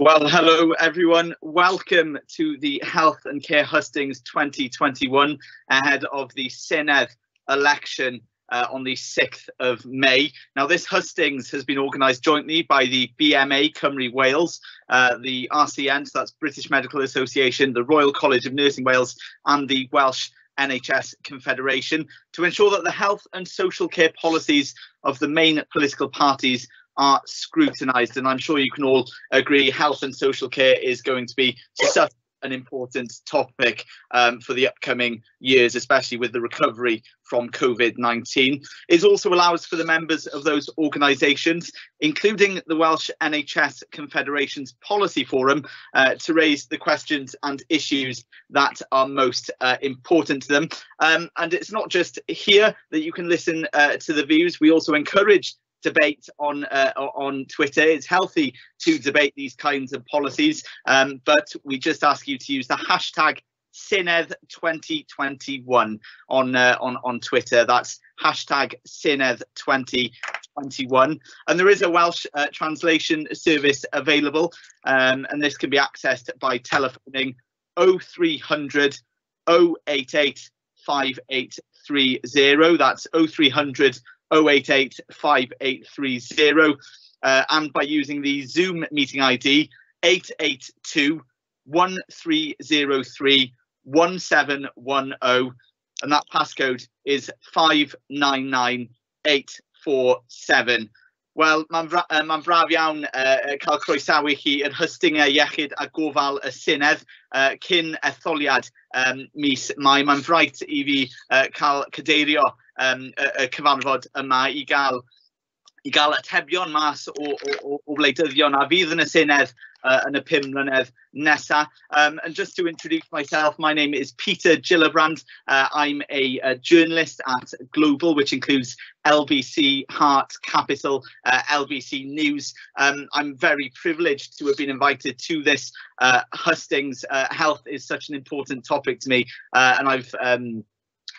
Well, hello everyone. Welcome to the Health and Care Hustings 2021 ahead of the Senedd election uh, on the 6th of May. Now, this hustings has been organised jointly by the BMA Cymru Wales, uh, the RCN, so that's British Medical Association, the Royal College of Nursing Wales, and the Welsh NHS Confederation to ensure that the health and social care policies of the main political parties are scrutinised. And I'm sure you can all agree health and social care is going to be such an important topic um, for the upcoming years, especially with the recovery from COVID-19. It also allows for the members of those organisations, including the Welsh NHS Confederation's Policy Forum, uh, to raise the questions and issues that are most uh, important to them. Um, and it's not just here that you can listen uh, to the views. We also encourage debate on uh, on Twitter. It's healthy to debate these kinds of policies, um, but we just ask you to use the hashtag Senedd 2021 on uh, on on Twitter. That's hashtag Senedd 2021, and there is a Welsh uh, translation service available, um, and this can be accessed by telephoning 0300 088 5830. That's 0300 088 5830 uh, and by using the Zoom meeting ID 882 1303 1710 and that passcode is 599847. Wel, mae'n uh, ma braf iawn uh, cael croesawu chi yn hystingau iechyd a gofal y Senedd uh, cyn etholiad um, mis Mai. Mae'n fraint i fi uh, cael cadeirio um, y, y cyfarfod yma i gael i gael atebion mas o, o, o, wleidyddion a fydd yn y Senedd uh, yn y pum mlynedd nesa. Um, and just to introduce myself, my name is Peter Gillibrand. Uh, I'm a, a, journalist at Global, which includes LBC, Heart, Capital, uh, LBC News. Um, I'm very privileged to have been invited to this uh, hustings. Uh, health is such an important topic to me, uh, and I've um,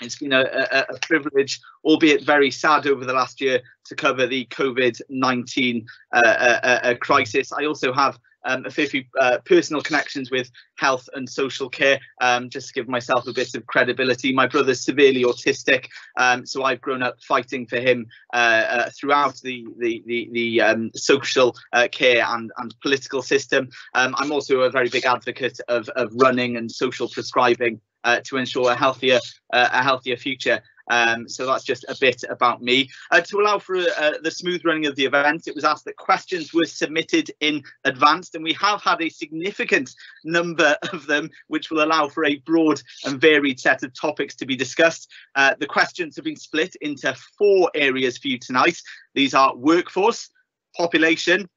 it's been a, a, a, privilege, albeit very sad over the last year, to cover the COVID-19 uh, uh, uh, crisis. I also have um, a few uh, personal connections with health and social care, um, just to give myself a bit of credibility. My brother's severely autistic, um, so I've grown up fighting for him uh, uh, throughout the the the, the um, social care and and political system. Um, I'm also a very big advocate of of running and social prescribing uh, to ensure a healthier uh, a healthier future. Um, so that's just a bit about me. Uh, to allow for uh, the smooth running of the event, it was asked that questions were submitted in advance, and we have had a significant number of them, which will allow for a broad and varied set of topics to be discussed. Uh, the questions have been split into four areas for you tonight. These are workforce, population,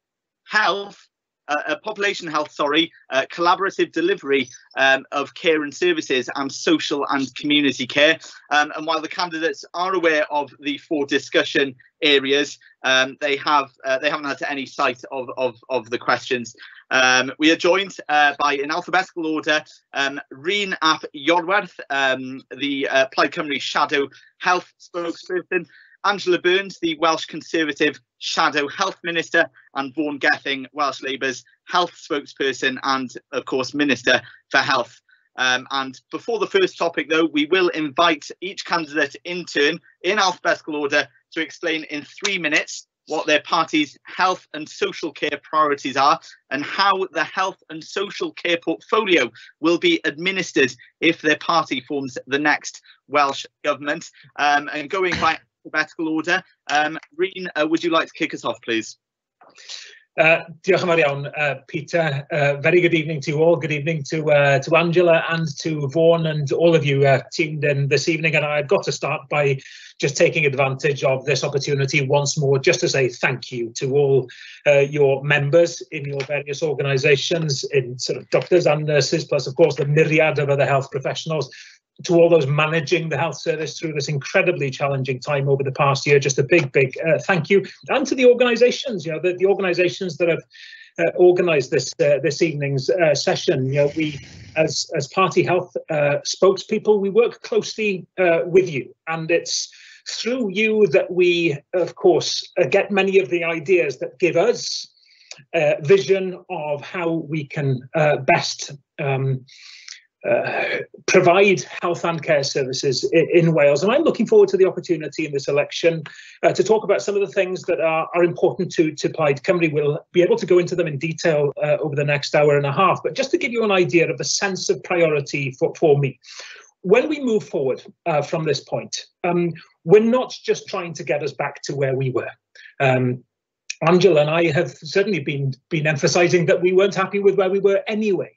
health, uh, population health, sorry, uh, collaborative delivery um, of care and services and social and community care. Um, and while the candidates are aware of the four discussion areas, um, they have uh, they haven't had any sight of of, of the questions. Um, we are joined uh, by, in alphabetical order, um, Rhun Ap Iorwerth, um, the uh, Plaid Cymru Shadow Health spokesperson, Angela Burns, the Welsh Conservative Shadow Health Minister, and Vaughan Gething, Welsh Labour's Health Spokesperson and, of course, Minister for Health. Um, and before the first topic, though, we will invite each candidate in turn, in alphabetical order, to explain in three minutes what their party's health and social care priorities are and how the health and social care portfolio will be administered if their party forms the next Welsh government. Um, and going by alphabetical order. Um, Rhun, uh, would you like to kick us off, please? Uh, uh, Peter. Uh, very good evening to you all. Good evening to uh, to Angela and to Vaughan and all of you uh, tuned in this evening. And I've got to start by just taking advantage of this opportunity once more, just to say thank you to all uh, your members in your various organisations, in sort of doctors and nurses, plus of course the myriad of other health professionals to all those managing the health service through this incredibly challenging time over the past year. Just a big, big uh, thank you, and to the organisations. You know, the, the organisations that have uh, organised this uh, this evening's uh, session. You know, we as as Party Health uh, spokespeople, we work closely uh, with you, and it's through you that we, of course, get many of the ideas that give us vision of how we can best um, uh, provide health and care services in, in, Wales. And I'm looking forward to the opportunity in this election uh, to talk about some of the things that are, are important to, to Plaid Cymru. We'll be able to go into them in detail uh, over the next hour and a half. But just to give you an idea of the sense of priority for, for me, when we move forward uh, from this point, um, we're not just trying to get us back to where we were. Um, Angela and I have certainly been been emphasising that we weren't happy with where we were anyway.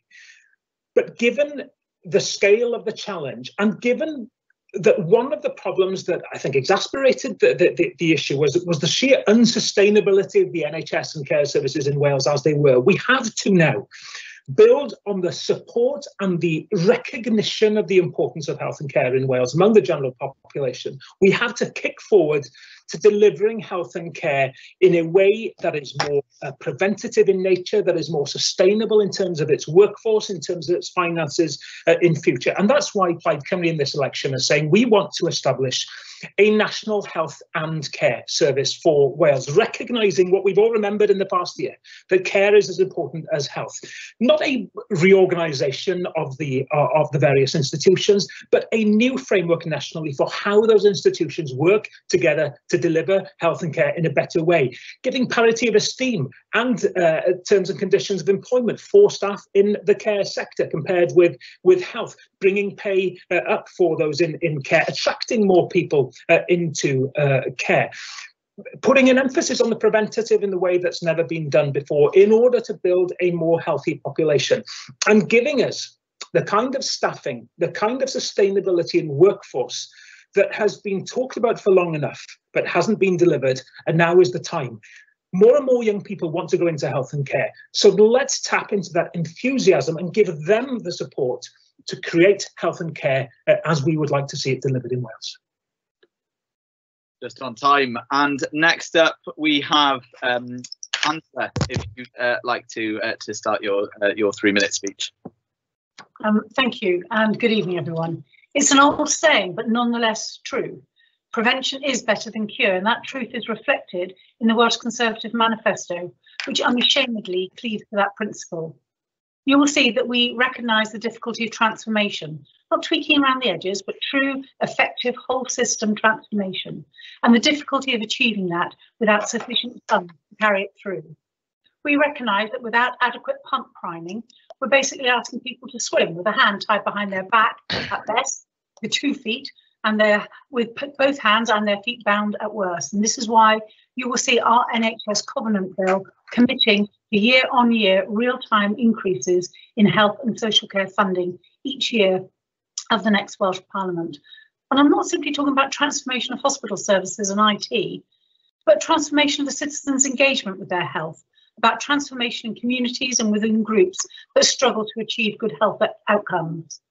But given the scale of the challenge and given that one of the problems that I think exasperated the, the, the, issue was, was the sheer unsustainability of the NHS and care services in Wales as they were. We have to now build on the support and the recognition of the importance of health and care in Wales among the general population. We have to kick forward to delivering health and care in a way that is more uh, preventative in nature, that is more sustainable in terms of its workforce, in terms of its finances uh, in future. And that's why Plaid Cymru in this election are saying we want to establish a national health and care service for Wales, recognising what we've all remembered in the past year, that care is as important as health. Not a reorganisation of the uh, of the various institutions, but a new framework nationally for how those institutions work together to to deliver health and care in a better way, giving parity of esteem and uh, terms and conditions of employment for staff in the care sector compared with, with health, bringing pay uh, up for those in, in care, attracting more people uh, into uh, care. Putting an emphasis on the preventative in the way that's never been done before in order to build a more healthy population and giving us the kind of staffing, the kind of sustainability in workforce that has been talked about for long enough but hasn't been delivered, and now is the time. More and more young people want to go into health and care. So let's tap into that enthusiasm and give them the support to create health and care uh, as we would like to see it delivered in Wales. Just on time. And next up, we have um, Angela, if you'd uh, like to uh, to start your uh, your three minute speech. Um, thank you and good evening, everyone. It's an old saying, but nonetheless true. Prevention is better than cure, and that truth is reflected in the Welsh Conservative Manifesto, which unashamedly cleaves to that principle. You will see that we recognise the difficulty of transformation, not tweaking around the edges, but true, effective, whole system transformation, and the difficulty of achieving that without sufficient funds to carry it through. We recognise that without adequate pump priming, we're basically asking people to swim with a hand tied behind their back at best the two feet and they're with both hands and their feet bound at worst. And this is why you will see our NHS Covenant Bill committing to year on year real time increases in health and social care funding each year of the next Welsh Parliament. And I'm not simply talking about transformation of hospital services and IT, but transformation of the citizens' engagement with their health, about transformation in communities and within groups that struggle to achieve good health outcomes.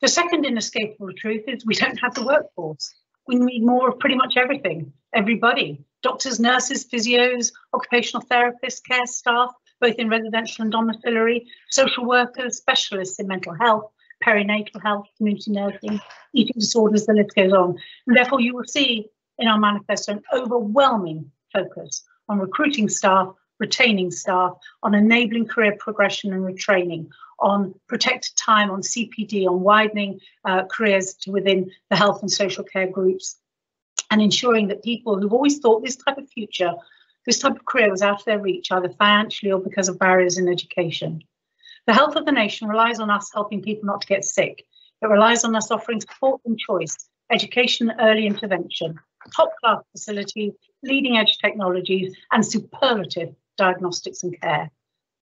The second inescapable truth is we don't have the workforce. We need more of pretty much everything, everybody. Doctors, nurses, physios, occupational therapists, care staff, both in residential and domiciliary, social workers, specialists in mental health, perinatal health, community nursing, eating disorders, the list goes on. And therefore you will see in our manifesto an overwhelming focus on recruiting staff, retaining staff, on enabling career progression and retraining, on protected time, on CPD, on widening uh, careers to within the health and social care groups, and ensuring that people who've always thought this type of future, this type of career was out of their reach, either financially or because of barriers in education. The health of the nation relies on us helping people not to get sick. It relies on us offering support and choice, education early intervention, top class facilities, leading edge technologies, and superlative diagnostics and care.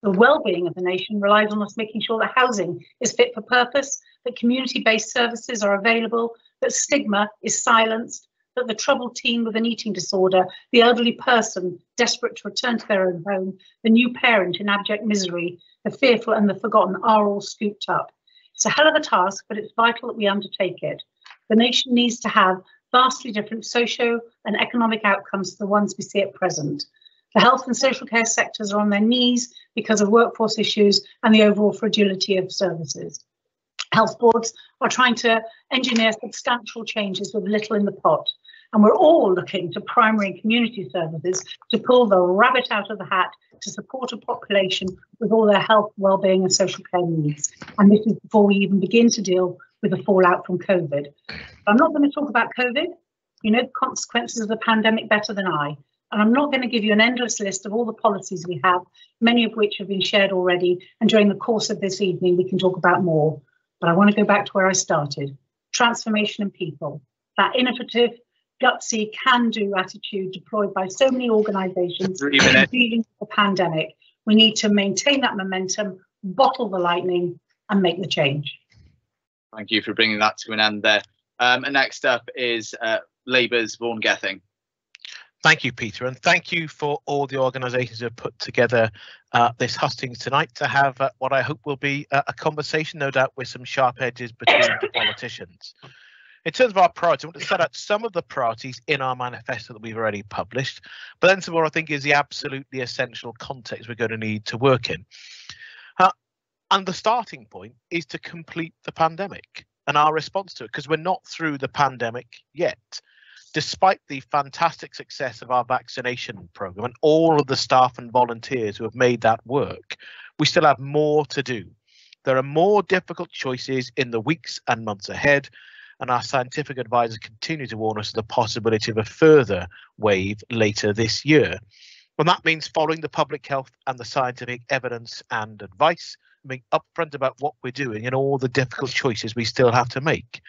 The well-being of the nation relies on us making sure that housing is fit for purpose, that community-based services are available, that stigma is silenced, that the troubled teen with an eating disorder, the elderly person desperate to return to their own home, the new parent in abject misery, the fearful and the forgotten are all scooped up. It's a hell of a task, but it's vital that we undertake it. The nation needs to have vastly different socio and economic outcomes to the ones we see at present. The health and social care sectors are on their knees because of workforce issues and the overall fragility of services. Health boards are trying to engineer substantial changes with little in the pot. And we're all looking to primary and community services to pull the rabbit out of the hat to support a population with all their health, well-being and social care needs. And this is before we even begin to deal with the fallout from COVID. I'm not going to talk about COVID. You know the consequences of the pandemic better than I. And I'm not going to give you an endless list of all the policies we have, many of which have been shared already. And during the course of this evening, we can talk about more. But I want to go back to where I started transformation in people. That innovative, gutsy, can do attitude deployed by so many organisations dealing with the pandemic. We need to maintain that momentum, bottle the lightning, and make the change. Thank you for bringing that to an end there. Um, and next up is uh, Labour's Vaughan Gething. Thank you, Peter, and thank you for all the organisations who have put together uh, this hustings tonight to have uh, what I hope will be a, a, conversation, no doubt, with some sharp edges between the politicians. In terms of our priorities, I want to set out some of the priorities in our manifesto that we've already published, but then some what I think is the absolutely essential context we're going to need to work in. Uh, and the starting point is to complete the pandemic and our response to it, because we're not through the pandemic yet despite the fantastic success of our vaccination program and all of the staff and volunteers who have made that work, we still have more to do. There are more difficult choices in the weeks and months ahead, and our scientific advisors continue to warn us of the possibility of a further wave later this year. And that means following the public health and the scientific evidence and advice, being upfront about what we're doing and all the difficult choices we still have to make.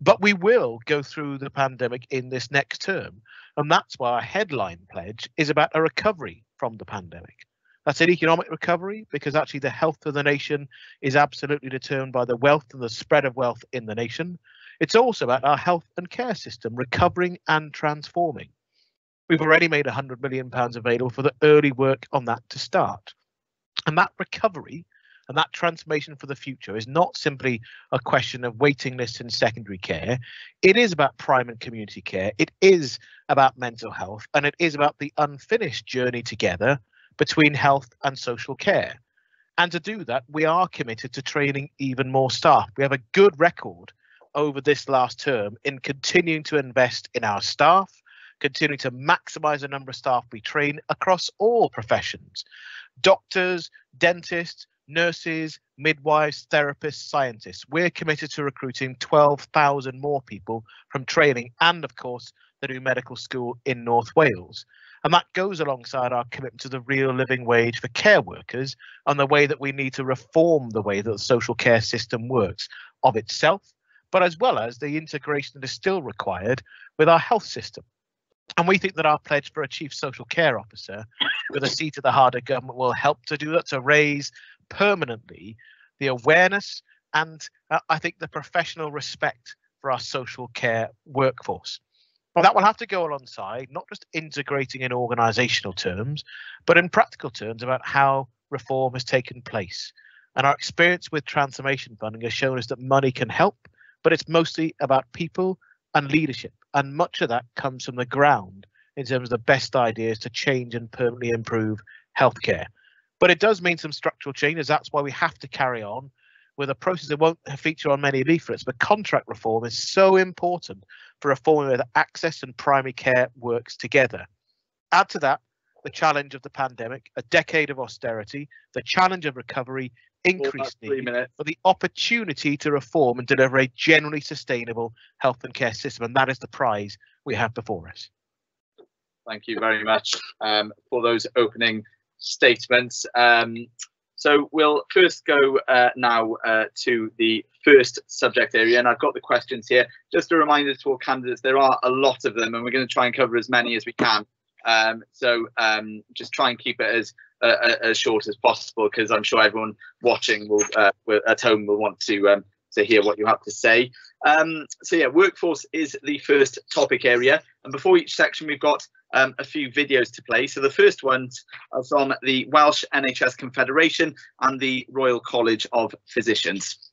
But we will go through the pandemic in this next term. And that's why our headline pledge is about a recovery from the pandemic. That's an economic recovery because actually the health of the nation is absolutely determined by the wealth and the spread of wealth in the nation. It's also about our health and care system recovering and transforming. We've already made 100 million pounds available for the early work on that to start. And that recovery and that transformation for the future is not simply a question of waiting lists in secondary care. It is about primary and community care. It is about mental health and it is about the unfinished journey together between health and social care. And to do that, we are committed to training even more staff. We have a good record over this last term in continuing to invest in our staff, continuing to maximize the number of staff we train across all professions doctors, dentists, nurses, midwives, therapists, scientists. We're committed to recruiting 12,000 more people from training and, of course, the new medical school in North Wales. And that goes alongside our commitment to the real living wage for care workers and the way that we need to reform the way that the social care system works of itself, but as well as the integration that is still required with our health system. And we think that our pledge for a chief social care officer with a seat at the heart of government will help to do that, to raise permanently the awareness and uh, I think the professional respect for our social care workforce. Well, that will have to go alongside not just integrating in organisational terms, but in practical terms about how reform has taken place. And our experience with transformation funding has shown us that money can help, but it's mostly about people and leadership. And much of that comes from the ground in terms of the best ideas to change and permanently improve healthcare. But it does mean some structural changes. That's why we have to carry on with a process that won't feature on many leaflets. But contract reform is so important for reforming where access and primary care works together. Add to that the challenge of the pandemic, a decade of austerity, the challenge of recovery, increased need for the opportunity to reform and deliver a generally sustainable health and care system. And that is the prize we have before us. Thank you very much um, for those opening statements. Um, so we'll first go uh, now uh, to the first subject area, and I've got the questions here. Just a reminder to all candidates, there are a lot of them, and we're going to try and cover as many as we can. Um, so um, just try and keep it as uh, as short as possible, because I'm sure everyone watching will, uh, will, at home will want to um, to hear what you have to say. Um, so yeah, workforce is the first topic area, and before each section, we've got um, a few videos to play. So the first ones are from the Welsh NHS Confederation and the Royal College of Physicians.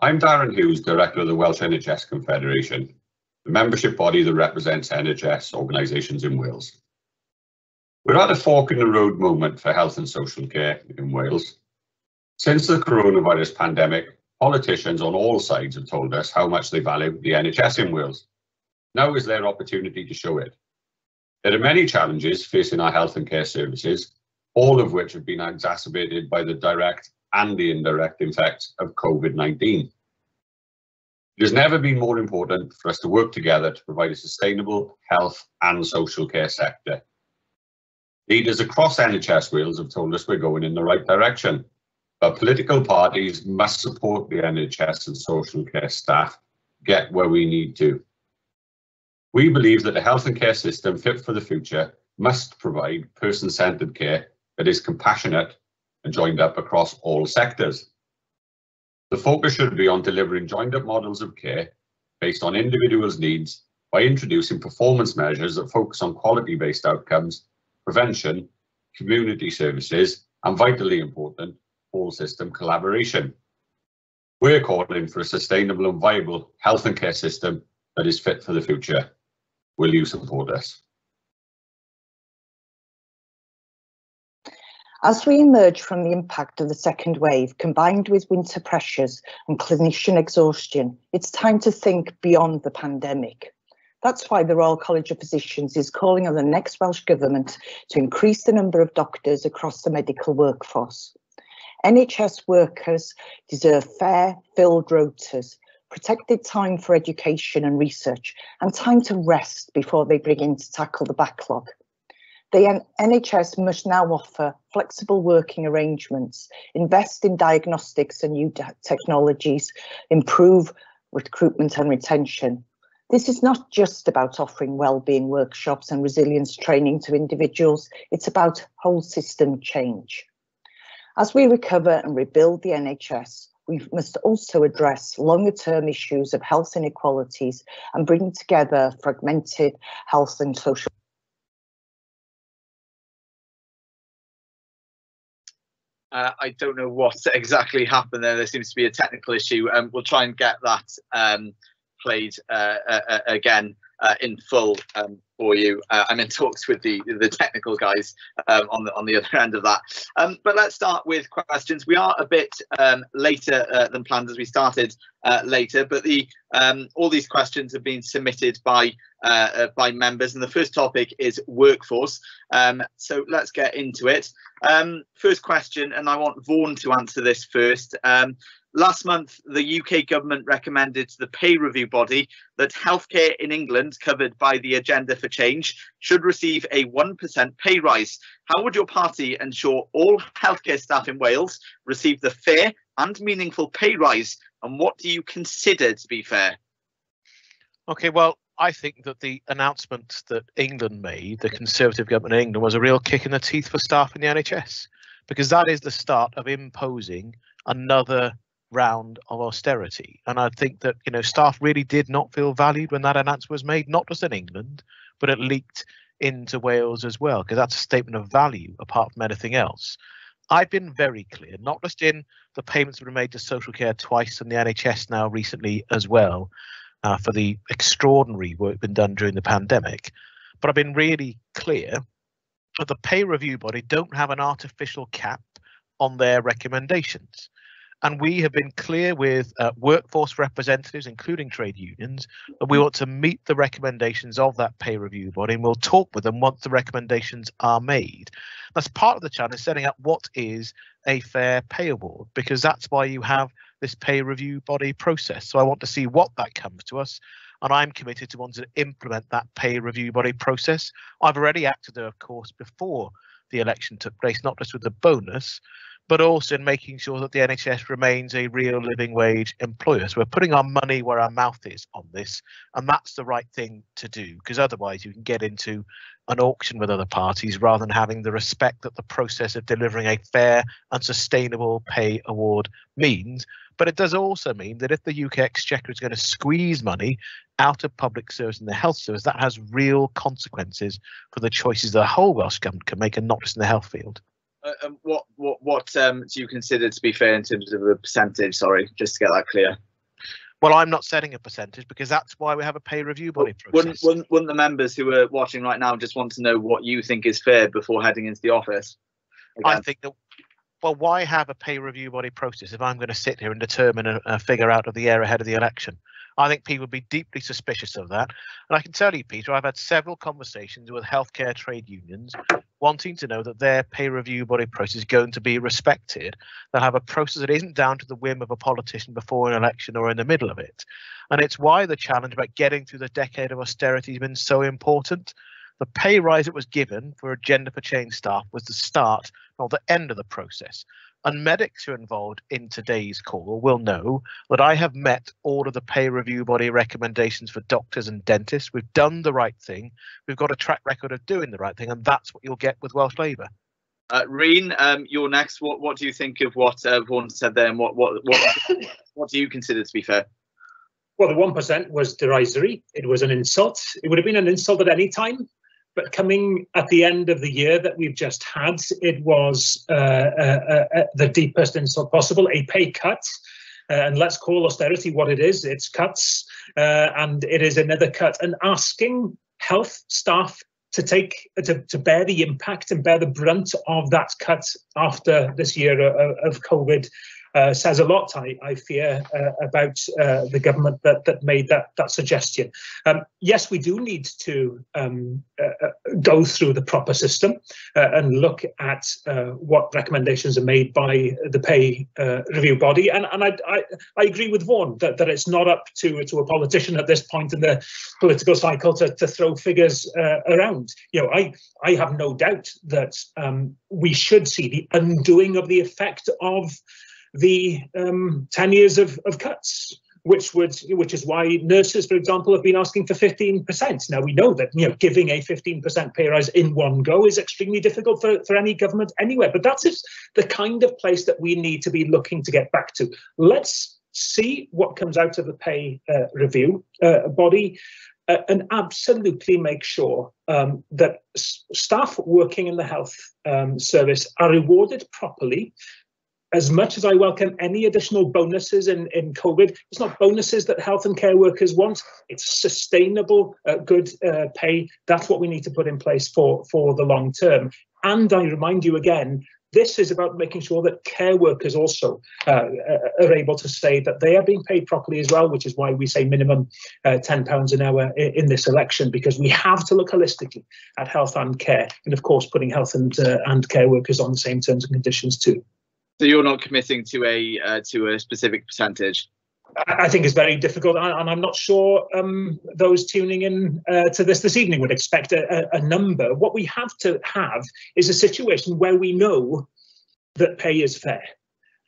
I'm Darren Hughes, Director of the Welsh NHS Confederation, the membership body that represents NHS organisations in Wales. We're at a fork in the road moment for health and social care in Wales. Since the coronavirus pandemic, Politicians on all sides have told us how much they value the NHS in Wales. Now is their opportunity to show it. There are many challenges facing our health and care services, all of which have been exacerbated by the direct and the indirect effects of COVID-19. It has never been more important for us to work together to provide a sustainable health and social care sector. Leaders across NHS Wales have told us we're going in the right direction, but political parties must support the NHS and social care staff get where we need to. We believe that a health and care system fit for the future must provide person-centred care that is compassionate and joined up across all sectors. The focus should be on delivering joined up models of care based on individuals' needs by introducing performance measures that focus on quality based outcomes, prevention, community services, and vitally important, whole system collaboration. We're calling for a sustainable and viable health and care system that is fit for the future. Will you support us? As we emerge from the impact of the second wave, combined with winter pressures and clinician exhaustion, it's time to think beyond the pandemic. That's why the Royal College of Physicians is calling on the next Welsh Government to increase the number of doctors across the medical workforce. NHS workers deserve fair, filled rotas, protected time for education and research, and time to rest before they begin to tackle the backlog. The NHS must now offer flexible working arrangements, invest in diagnostics and new technologies, improve recruitment and retention. This is not just about offering wellbeing workshops and resilience training to individuals, it's about whole system change. As we recover and rebuild the NHS, we must also address longer term issues of health inequalities and bring together fragmented health and social Uh, I don't know what exactly happened there. There seems to be a technical issue. Um, we'll try and get that um, played uh, uh, again uh, in full um, for you. I'm in talks with the the technical guys um, on the on the other end of that. Um, but let's start with questions. We are a bit um, later than planned as we started later, but the um, all these questions have been submitted by uh, by members, and the first topic is workforce. Um, so let's get into it. Um, first question, and I want Vaughan to answer this first. Last month, the UK government recommended to the pay review body that healthcare in England, covered by the Agenda for Change, should receive a 1% pay rise. How would your party ensure all healthcare staff in Wales receive the fair and meaningful pay rise? And what do you consider to be fair? Okay, well, I think that the announcement that England made, the Conservative government in England, was a real kick in the teeth for staff in the NHS, because that is the start of imposing another round of austerity. And I think that, you know, staff really did not feel valued when that announcement was made, not just in England, but it leaked into Wales as well, because that's a statement of value apart from anything else. I've been very clear, not just in the payments that were made to social care twice and the NHS now recently as well, uh, for the extraordinary work been done during the pandemic, but I've been really clear that the pay review body don't have an artificial cap on their recommendations. And we have been clear with uh, workforce representatives, including trade unions, that we want to meet the recommendations of that pay review body and we'll talk with them once the recommendations are made. That's part of the challenge, setting up what is a fair pay award, because that's why you have this pay review body process. So I want to see what that comes to us and I'm committed to wanting to implement that pay review body process. I've already acted there, of course, before the election took place, not just with the bonus, but also in making sure that the NHS remains a real living wage employer. So we're putting our money where our mouth is on this, and that's the right thing to do because otherwise you can get into an auction with other parties rather than having the respect that the process of delivering a fair and sustainable pay award means. But it does also mean that if the UK Exchequer is going to squeeze money out of public service and the health service, that has real consequences for the choices the whole Welsh Government can make and not just in the health field. Uh, um, what what what um, do you consider to be fair in terms of a percentage? Sorry, just to get that clear. Well, I'm not setting a percentage because that's why we have a pay review body process. Wouldn't, wouldn't, wouldn't the members who are watching right now just want to know what you think is fair before heading into the office? Again? I think that well, why have a pay review body process if I'm going to sit here and determine a, a figure out of the air ahead of the election? I think people would be deeply suspicious of that. And I can tell you, Peter, I've had several conversations with healthcare trade unions wanting to know that their pay review body process is going to be respected. They'll have a process that isn't down to the whim of a politician before an election or in the middle of it. And it's why the challenge about getting through the decade of austerity has been so important. The pay rise that was given for Agenda for Change staff was the start, not the end of the process. And medics who are involved in today's call will know that I have met all of the pay review body recommendations for doctors and dentists. We've done the right thing. We've got a track record of doing the right thing, and that's what you'll get with Welsh Labour. Uh, Rhun, um, you're next. What what do you think of what uh, Vaughan said there, and what what what what do you consider to be fair? Well, the one percent was derisory. It was an insult. It would have been an insult at any time. But coming at the end of the year that we've just had, it was uh, uh, uh, the deepest insult possible, a pay cut. Uh, and let's call austerity what it is it's cuts, uh, and it is another cut. And asking health staff to take to, to bear the impact and bear the brunt of that cut after this year of, of COVID uh, says a lot, I, I fear, uh, about uh, the government that, that made that, that suggestion. Um, yes, we do need to um, uh, uh, go through the proper system uh, and look at what recommendations are made by the pay review body. And, and I, I, I, agree with Vaughan that, that it's not up to, to a politician at this point in the political cycle to, to throw figures around. You know, I, I have no doubt that um, we should see the undoing of the effect of the um, 10 years of, of cuts which would which is why nurses for example have been asking for 15% now we know that you know giving a 15% pay rise in one go is extremely difficult for, for any government anywhere but that's the kind of place that we need to be looking to get back to. Let's see what comes out of the pay uh, review uh, body uh, and absolutely make sure um, that staff working in the health um, service are rewarded properly as much as I welcome any additional bonuses in, in COVID, it's not bonuses that health and care workers want. It's sustainable, uh, good uh, pay. That's what we need to put in place for, for the long term. And I remind you again, this is about making sure that care workers also uh, are able to say that they are being paid properly as well, which is why we say minimum uh, £10 an hour in, in, this election, because we have to look holistically at health and care, and of course, putting health and, uh, and care workers on the same terms and conditions too. So you're not committing to a uh, to a specific percentage. I think it's very difficult, and I'm not sure um, those tuning in uh, to this this evening would expect a, a, number. What we have to have is a situation where we know that pay is fair,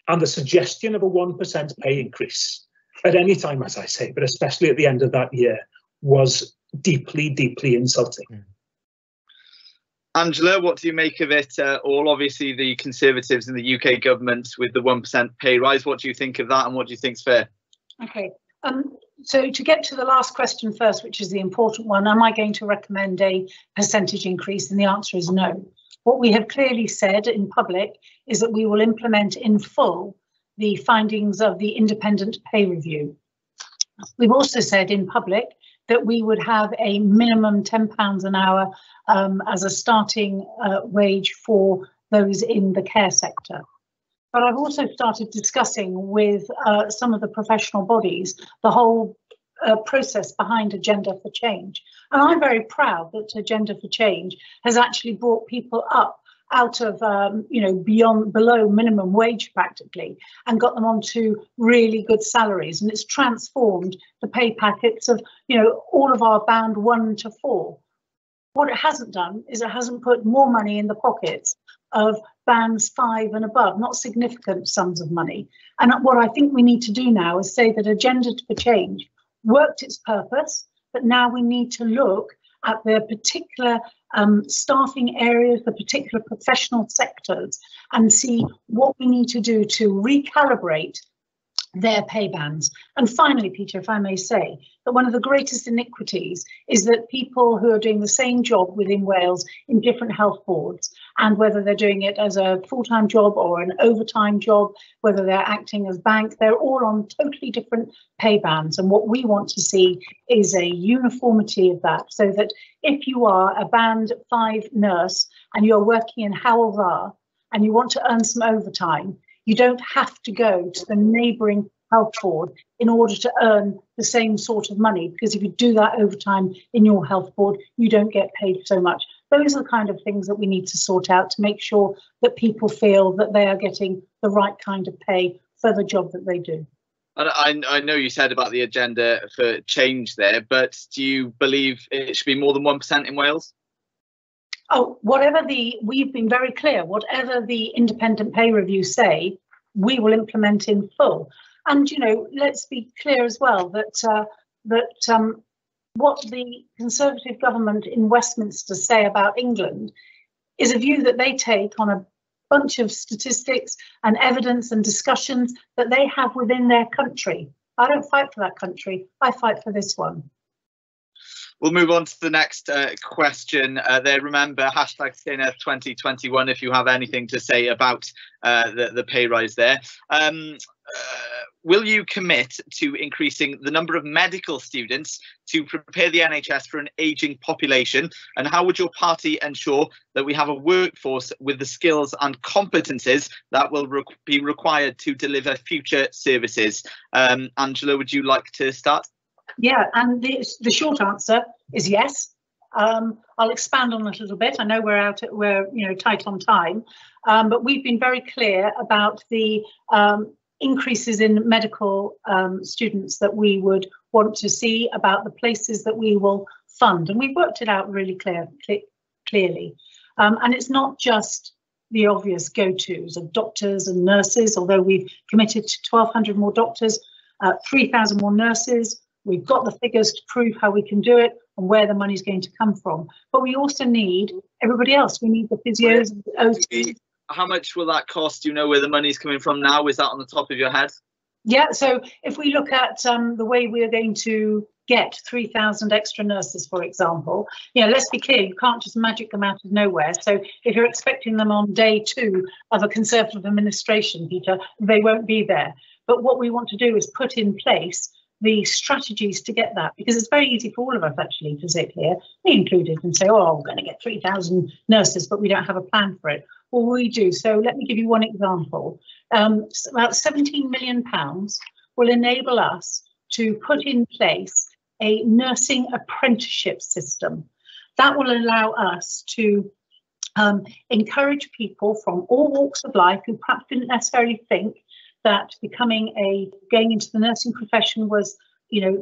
and the suggestion of a one percent pay increase at any time, as I say, but especially at the end of that year, was deeply, deeply insulting. Mm. Angela, what do you make of it uh, all? Obviously, the Conservatives in the UK government with the 1% pay rise. What do you think of that and what do you think is fair? Okay. Um, so to get to the last question first, which is the important one, am I going to recommend a percentage increase? And the answer is no. What we have clearly said in public is that we will implement in full the findings of the independent pay review. We've also said in public that we would have a minimum £10 an hour um, as a starting uh, wage for those in the care sector. But I've also started discussing with uh, some of the professional bodies the whole uh, process behind Agenda for Change. And I'm very proud that Agenda for Change has actually brought people up out of um, you know beyond below minimum wage practically and got them onto really good salaries and it's transformed the pay packets of you know all of our band one to four what it hasn't done is it hasn't put more money in the pockets of bands five and above, not significant sums of money. And what I think we need to do now is say that Agenda for Change worked its purpose, but now we need to look at the particular um, staffing areas, the particular professional sectors, and see what we need to do to recalibrate their pay bands. And finally, Peter, if I may say, that one of the greatest iniquities is that people who are doing the same job within Wales in different health boards, and whether they're doing it as a full-time job or an overtime job, whether they're acting as bank, they're all on totally different pay bands. And what we want to see is a uniformity of that, so that if you are a band five nurse and you're working in Hywel Dda, and you want to earn some overtime, you don't have to go to the neighbouring health board in order to earn the same sort of money because if you do that overtime in your health board, you don't get paid so much. Those are the kind of things that we need to sort out to make sure that people feel that they are getting the right kind of pay for the job that they do. I, I know you said about the agenda for change there, but do you believe it should be more than 1% in Wales? Oh, whatever the, we've been very clear, whatever the independent pay review say, we will implement in full. And, you know, let's be clear as well that, uh, that um, what the Conservative government in Westminster say about England is a view that they take on a bunch of statistics and evidence and discussions that they have within their country. I don't fight for that country, I fight for this one. We'll move on to the next uh, question. Uh, there, remember hashtag Senedd 2021 if you have anything to say about uh, the, the pay rise there. Um, uh, will you commit to increasing the number of medical students to prepare the NHS for an ageing population? And how would your party ensure that we have a workforce with the skills and competences that will re be required to deliver future services? Um, Angela, would you like to start? Yeah, and the, the short answer is yes. Um, I'll expand on it a little bit. I know we're out, we're you know tight on time, um, but we've been very clear about the um, increases in medical um, students that we would want to see, about the places that we will fund, and we've worked it out really clear, clear clearly. Um, and it's not just the obvious go-tos of doctors and nurses, although we've committed to 1,200 more doctors, uh, 3,000 more nurses, We've got the figures to prove how we can do it and where the money is going to come from. But we also need everybody else. We need the physios, the How much will that cost? Do you know where the money is coming from now? Is that on the top of your head? Yeah, so if we look at um, the way we are going to get 3,000 extra nurses, for example, you know, let's be clear, you can't just magic them out of nowhere. So if you're expecting them on day two of a Conservative administration, Peter, they won't be there. But what we want to do is put in place the strategies to get that because it's very easy for all of us actually to sit here, me included, and say, oh, we're going to get 3,000 nurses, but we don't have a plan for it. Well, we do. So let me give you one example. Um, about 17 million pounds will enable us to put in place a nursing apprenticeship system. That will allow us to um, encourage people from all walks of life who perhaps didn't necessarily think that becoming a going into the nursing profession was you know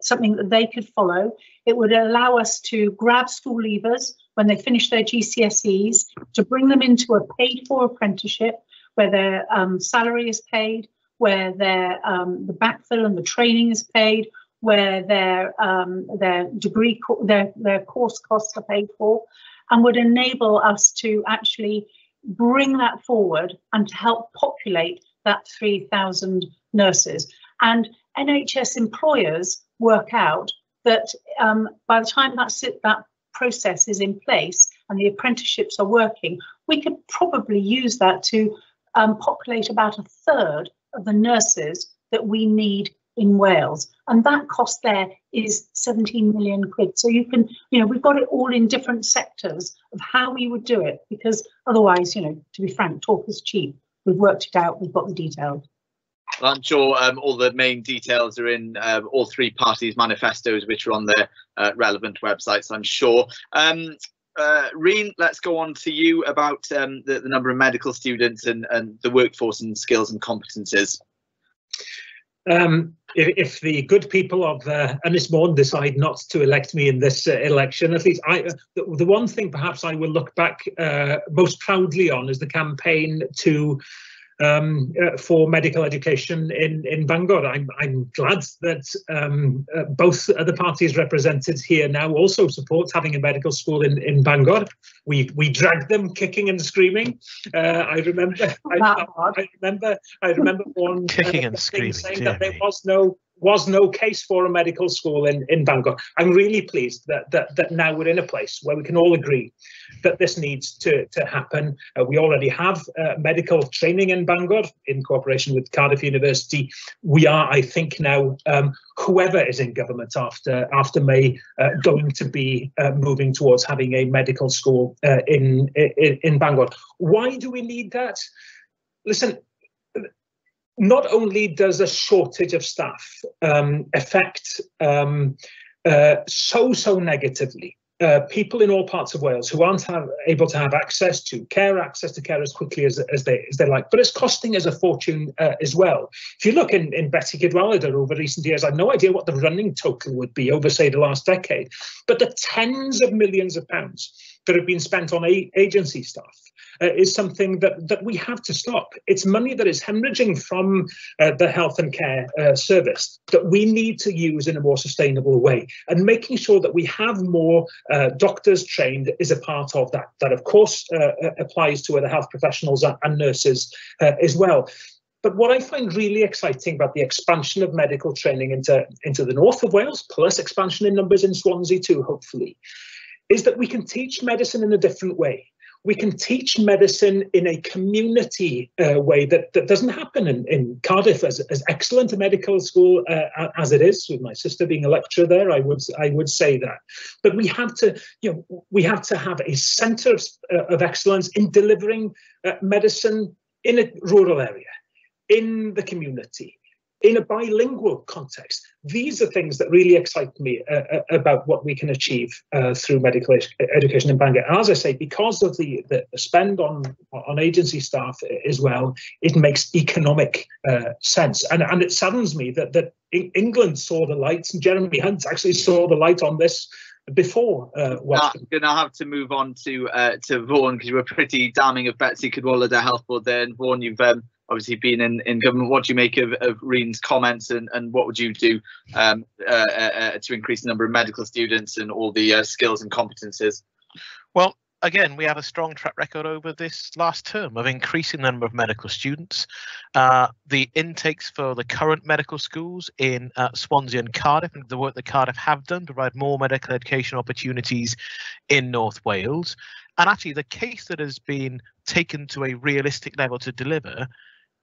something that they could follow. It would allow us to grab school leavers when they finish their gcse's to bring them into a paid for apprenticeship where their um, salary is paid where their um, the backfill and the training is paid where their um, their degree their their course costs are paid for and would enable us to actually bring that forward and to help populate that 3,000 nurses. And NHS employers work out that um, by the time that's it, that process is in place and the apprenticeships are working, we could probably use that to um, populate about a third of the nurses that we need in Wales. And that cost there is 17 million quid. So you can, you know, we've got it all in different sectors of how we would do it because otherwise, you know, to be frank, talk is cheap. We've worked it out. We've got the details. Well, I'm sure um, all the main details are in uh, all three parties' manifestos, which are on their uh, relevant websites, I'm sure. Um, uh, Rhun, let's go on to you about um, the, the, number of medical students and, and the workforce and skills and competences. Um, if, if, the good people of uh, Ynys decide not to elect me in this uh, election, at least I, the, the, one thing perhaps I will look back uh, most proudly on is the campaign to um, uh, for medical education in, in Bangor. I'm, I'm glad that um, uh, both the parties represented here now also support having a medical school in, in Bangor. We we dragged them kicking and screaming. Uh, I remember I, I, remember I remember one kicking and screaming saying that there was no was no case for a medical school in, in Bangor. I'm really pleased that, that, that now we're in a place where we can all agree that this needs to, to happen. Uh, we already have uh, medical training in Bangor in cooperation with Cardiff University. We are, I think now, um, whoever is in government after after May, uh, going to be uh, moving towards having a medical school uh, in, in, in Bangor. Why do we need that? Listen, not only does a shortage of staff um, affect um, uh, so, so negatively uh, people in all parts of Wales who aren't have, able to have access to care, access to care as quickly as, as they as they like. But it's costing us a fortune uh, as well. If you look in, in Betsi Cadwaladr over recent years, I have no idea what the running total would be over, say, the last decade, but the tens of millions of pounds that have been spent on a agency staff uh, is something that, that we have to stop. It's money that is hemorrhaging from uh, the health and care uh, service that we need to use in a more sustainable way. And making sure that we have more uh, doctors trained is a part of that. That, of course, uh, uh, applies to other health professionals and nurses as well. But what I find really exciting about the expansion of medical training into, into the north of Wales, plus expansion in numbers in Swansea too, hopefully, is that we can teach medicine in a different way. We can teach medicine in a community uh, way that, that doesn't happen in, in Cardiff as, as excellent a medical school uh, as it is with my sister being a lecturer there I would I would say that. But we have to you know we have to have a center of, uh, of excellence in delivering uh, medicine in a rural area in the community in a bilingual context. These are things that really excite me uh, uh about what we can achieve uh, through medical education in Bangor. And as I say, because of the, the spend on on agency staff as well, it makes economic uh, sense. And and it saddens me that that England saw the lights and Jeremy Hunt actually saw the light on this before uh, I'm going to have to move on to uh, to Vaughan because you were pretty damning of Betsi Cadwaladr Health Board there. And Vaughan, you've um, obviously being in, in government. What do you make of, of Rhun's comments and, and what would you do um, uh, uh, uh, to increase the number of medical students and all the uh, skills and competences? Well, again, we have a strong track record over this last term of increasing the number of medical students. Uh, the intakes for the current medical schools in uh, Swansea and Cardiff, and the work that Cardiff have done to provide more medical education opportunities in North Wales. And actually, the case that has been taken to a realistic level to deliver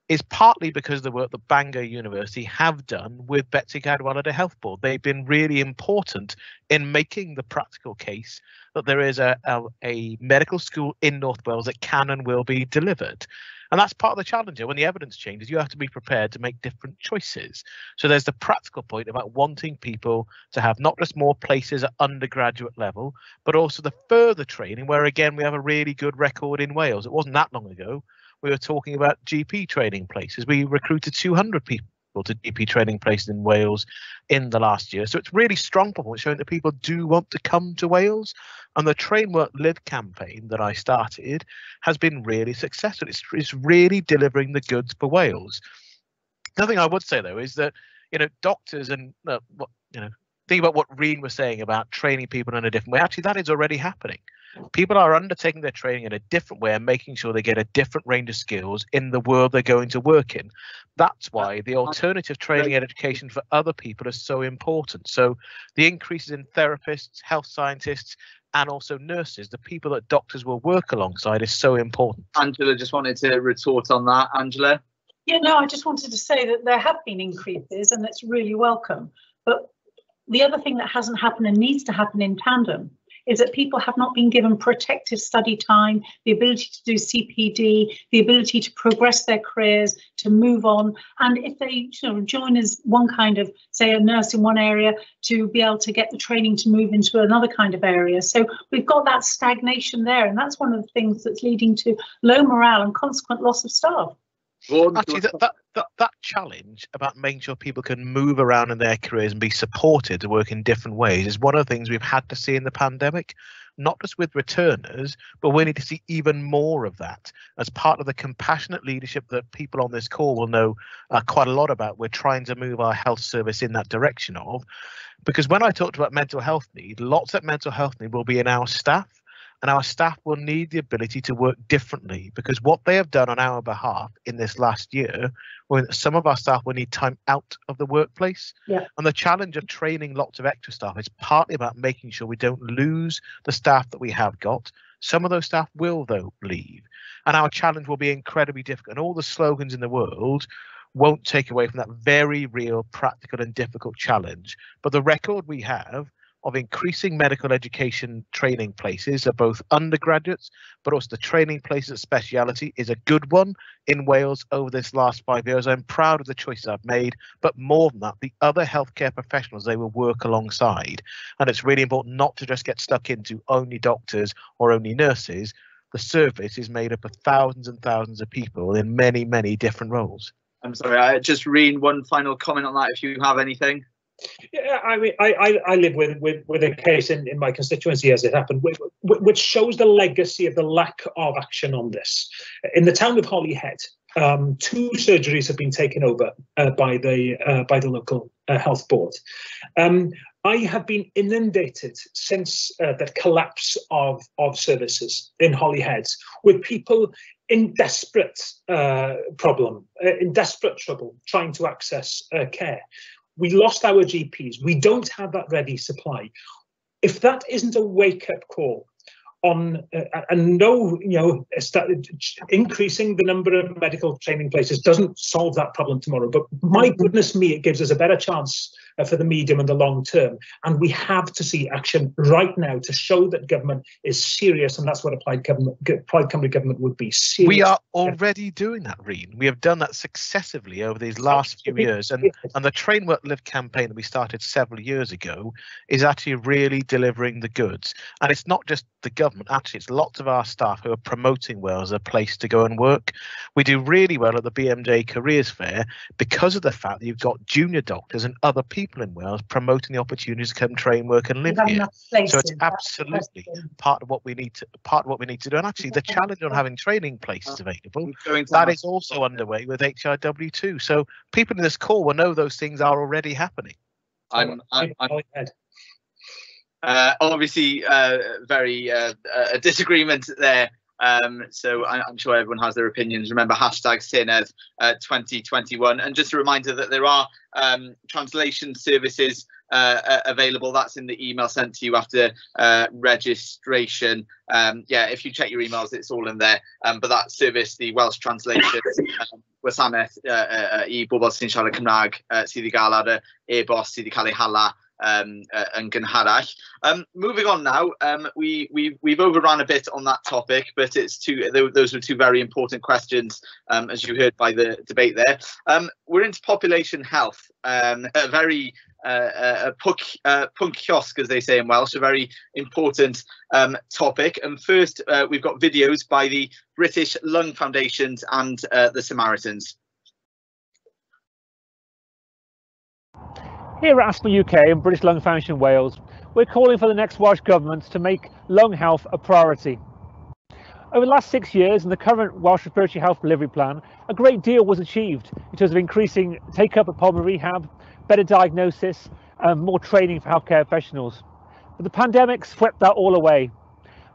is partly because of the work that Bangor University have done with Betsi Cadwaladr Health Board. They've been really important in making the practical case that there is a, a, a, medical school in North Wales that can and will be delivered. And that's part of the challenge here. When the evidence changes, you have to be prepared to make different choices. So there's the practical point about wanting people to have not just more places at undergraduate level, but also the further training, where again, we have a really good record in Wales. It wasn't that long ago we were talking about GP training places. We recruited 200 people to GP training places in Wales in the last year. So it's really strong performance showing that people do want to come to Wales. And the Train Work Live campaign that I started has been really successful. It's, it's really delivering the goods for Wales. The thing I would say though is that you know doctors and uh, what you know think about what Rhun was saying about training people in a different way. Actually, that is already happening people are undertaking their training in a different way and making sure they get a different range of skills in the world they're going to work in. That's why the alternative training and education for other people is so important. So the increases in therapists, health scientists, and also nurses, the people that doctors will work alongside is so important. Angela just wanted to retort on that. Angela? Yeah, no, I just wanted to say that there have been increases and it's really welcome. But the other thing that hasn't happened and needs to happen in tandem is that people have not been given protective study time, the ability to do CPD, the ability to progress their careers, to move on. And if they you know, join as one kind of, say, a nurse in one area, to be able to get the training to move into another kind of area. So we've got that stagnation there. And that's one of the things that's leading to low morale and consequent loss of staff. Actually, that, that, that, that challenge about making sure people can move around in their careers and be supported to work in different ways is one of the things we've had to see in the pandemic, not just with returners, but we need to see even more of that. As part of the compassionate leadership that people on this call will know uh, quite a lot about. We're trying to move our health service in that direction of, because when I talked about mental health need, lots of mental health need will be in our staff And our staff will need the ability to work differently because what they have done on our behalf in this last year, when some of our staff will need time out of the workplace. Yeah. And the challenge of training lots of extra staff is partly about making sure we don't lose the staff that we have got. Some of those staff will, though, leave. And our challenge will be incredibly difficult. And all the slogans in the world won't take away from that very real, practical, and difficult challenge. But the record we have of increasing medical education training places are both undergraduates, but also the training places at speciality is a good one in Wales over this last five years. I'm proud of the choices I've made, but more than that, the other healthcare professionals they will work alongside. And it's really important not to just get stuck into only doctors or only nurses. The service is made up of thousands and thousands of people in many, many different roles. I'm sorry, I just read one final comment on that if you have anything. Yeah, I mean, I, I, live with, with, with a case in, in my constituency as it happened, which, which shows the legacy of the lack of action on this. In the town of Holyhead, um, two surgeries have been taken over uh, by the uh, by the local uh, health board. Um, I have been inundated since uh, the collapse of of services in Holyhead with people in desperate uh, problem, uh, in desperate trouble, trying to access care we lost our GPs. We don't have that ready supply. If that isn't a wake up call on uh, and no, you know, increasing the number of medical training places doesn't solve that problem tomorrow. But my goodness me, it gives us a better chance uh, for the medium and the long term. And we have to see action right now to show that government is serious, and that's what a Plaid government, Plaid Cymru government would be. Serious. We are already doing that, Rhun. We have done that successively over these last few years, and and the Train Work Live campaign that we started several years ago is actually really delivering the goods. And it's not just the government; actually, it's lots of our staff who are promoting Wales as a place to go and work. We do really well at the BMJ Careers Fair because of the fact that you've got junior doctors and other people people in Wales promoting the opportunities to come train, work, and live here. So it's absolutely part of what we need to part of what we need to do. And actually, the challenge on having training places available that is also underway with HRW too. So people in this call will know those things are already happening. I'm, I'm, I'm uh, obviously uh, very uh, a disagreement there um, so I, am sure everyone has their opinions. Remember hashtag Senedd uh, 2021. And just a reminder that there are um, translation services uh, available. That's in the email sent to you after uh, registration. Um, yeah, if you check your emails, it's all in there. Um, but that service, the Welsh translation, um, wasanaeth uh, i bobl sy'n siarad Cymraeg sydd i e-bost sydd i hala um, uh, and gynharach. Um, moving on now, um, we, we, we've overrun a bit on that topic, but it's two, those were two very important questions, um, as you heard by the debate there. Um, we're into population health, um, a very uh, a punk, uh, pwnc pwysig, as they say in Welsh, a very important um, topic. And first, uh, we've got videos by the British Lung Foundations and uh, the Samaritans. Here at Asthma UK and British Lung Foundation Wales, we're calling for the next Welsh Government to make lung health a priority. Over the last six years in the current Welsh Respiratory Health Delivery Plan, a great deal was achieved in terms of increasing take-up of pulmonary rehab, better diagnosis and more training for healthcare professionals. But the pandemic swept that all away.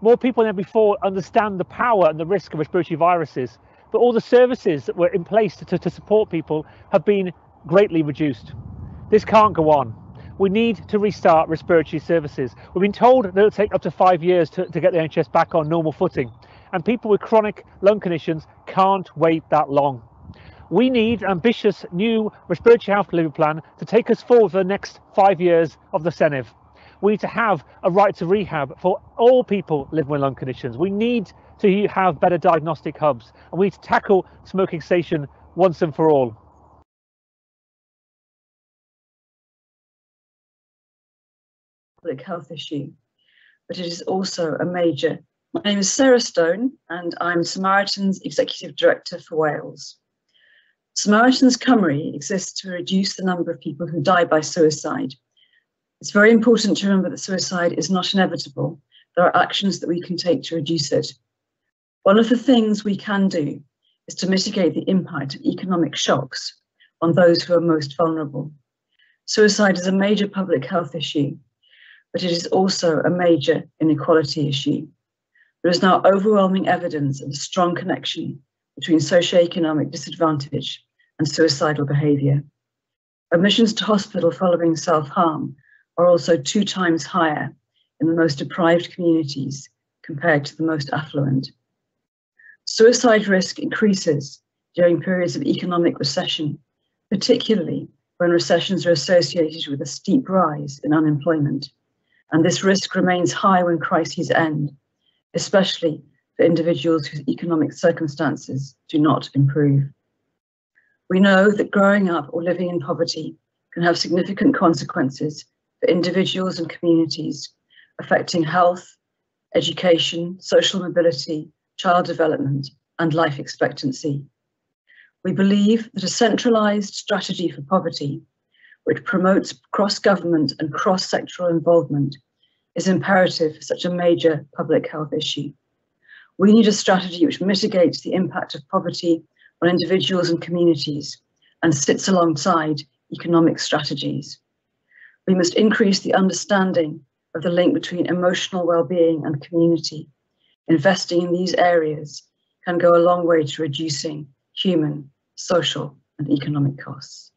More people than before understand the power and the risk of respiratory viruses, but all the services that were in place to, to support people have been greatly reduced. This can't go on. We need to restart respiratory services. We've been told that it'll take up to five years to, to get the NHS back on normal footing, and people with chronic lung conditions can't wait that long. We need an ambitious new respiratory health delivery plan to take us forward for the next five years of the Senedd. We need to have a right to rehab for all people living with lung conditions. We need to have better diagnostic hubs, and we need to tackle smoking cessation once and for all. Public health issue, but it is also a major. My name is Sarah Stone, and I'm Samaritans Executive Director for Wales. Samaritans Cymru exists to reduce the number of people who die by suicide. It's very important to remember that suicide is not inevitable. There are actions that we can take to reduce it. One of the things we can do is to mitigate the impact of economic shocks on those who are most vulnerable. Suicide is a major public health issue but it is also a major inequality issue. there is now overwhelming evidence of a strong connection between socioeconomic disadvantage and suicidal behaviour. Admissions to hospital following self-harm are also two times higher in the most deprived communities compared to the most affluent. Suicide risk increases during periods of economic recession, particularly when recessions are associated with a steep rise in unemployment. And this risk remains high when crises end, especially for individuals whose economic circumstances do not improve. We know that growing up or living in poverty can have significant consequences for individuals and communities, affecting health, education, social mobility, child development, and life expectancy. We believe that a centralised strategy for poverty, which promotes cross-government and cross-sectoral involvement, is imperative for such a major public health issue. We need a strategy which mitigates the impact of poverty on individuals and communities and sits alongside economic strategies. We must increase the understanding of the link between emotional well-being and community. Investing in these areas can go a long way to reducing human, social and economic costs.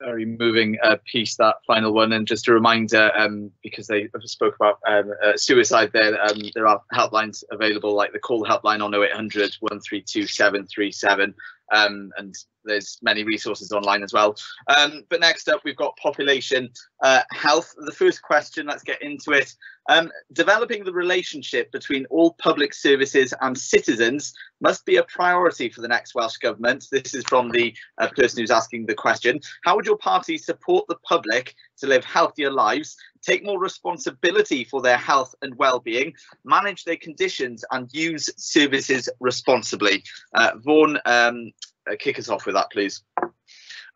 Very moving uh, piece that final one and just a reminder um, because they spoke about um, uh, suicide there um, there are helplines available like the call helpline on 0800 132 737 um, and there's many resources online as well. Um, but next up, we've got population uh, health. The first question, let's get into it. Um, developing the relationship between all public services and citizens must be a priority for the next Welsh Government. This is from the uh, person who's asking the question. How would your party support the public to live healthier lives, take more responsibility for their health and well-being, manage their conditions and use services responsibly? Uh, Vaughan, um, uh, kick us off with that, please.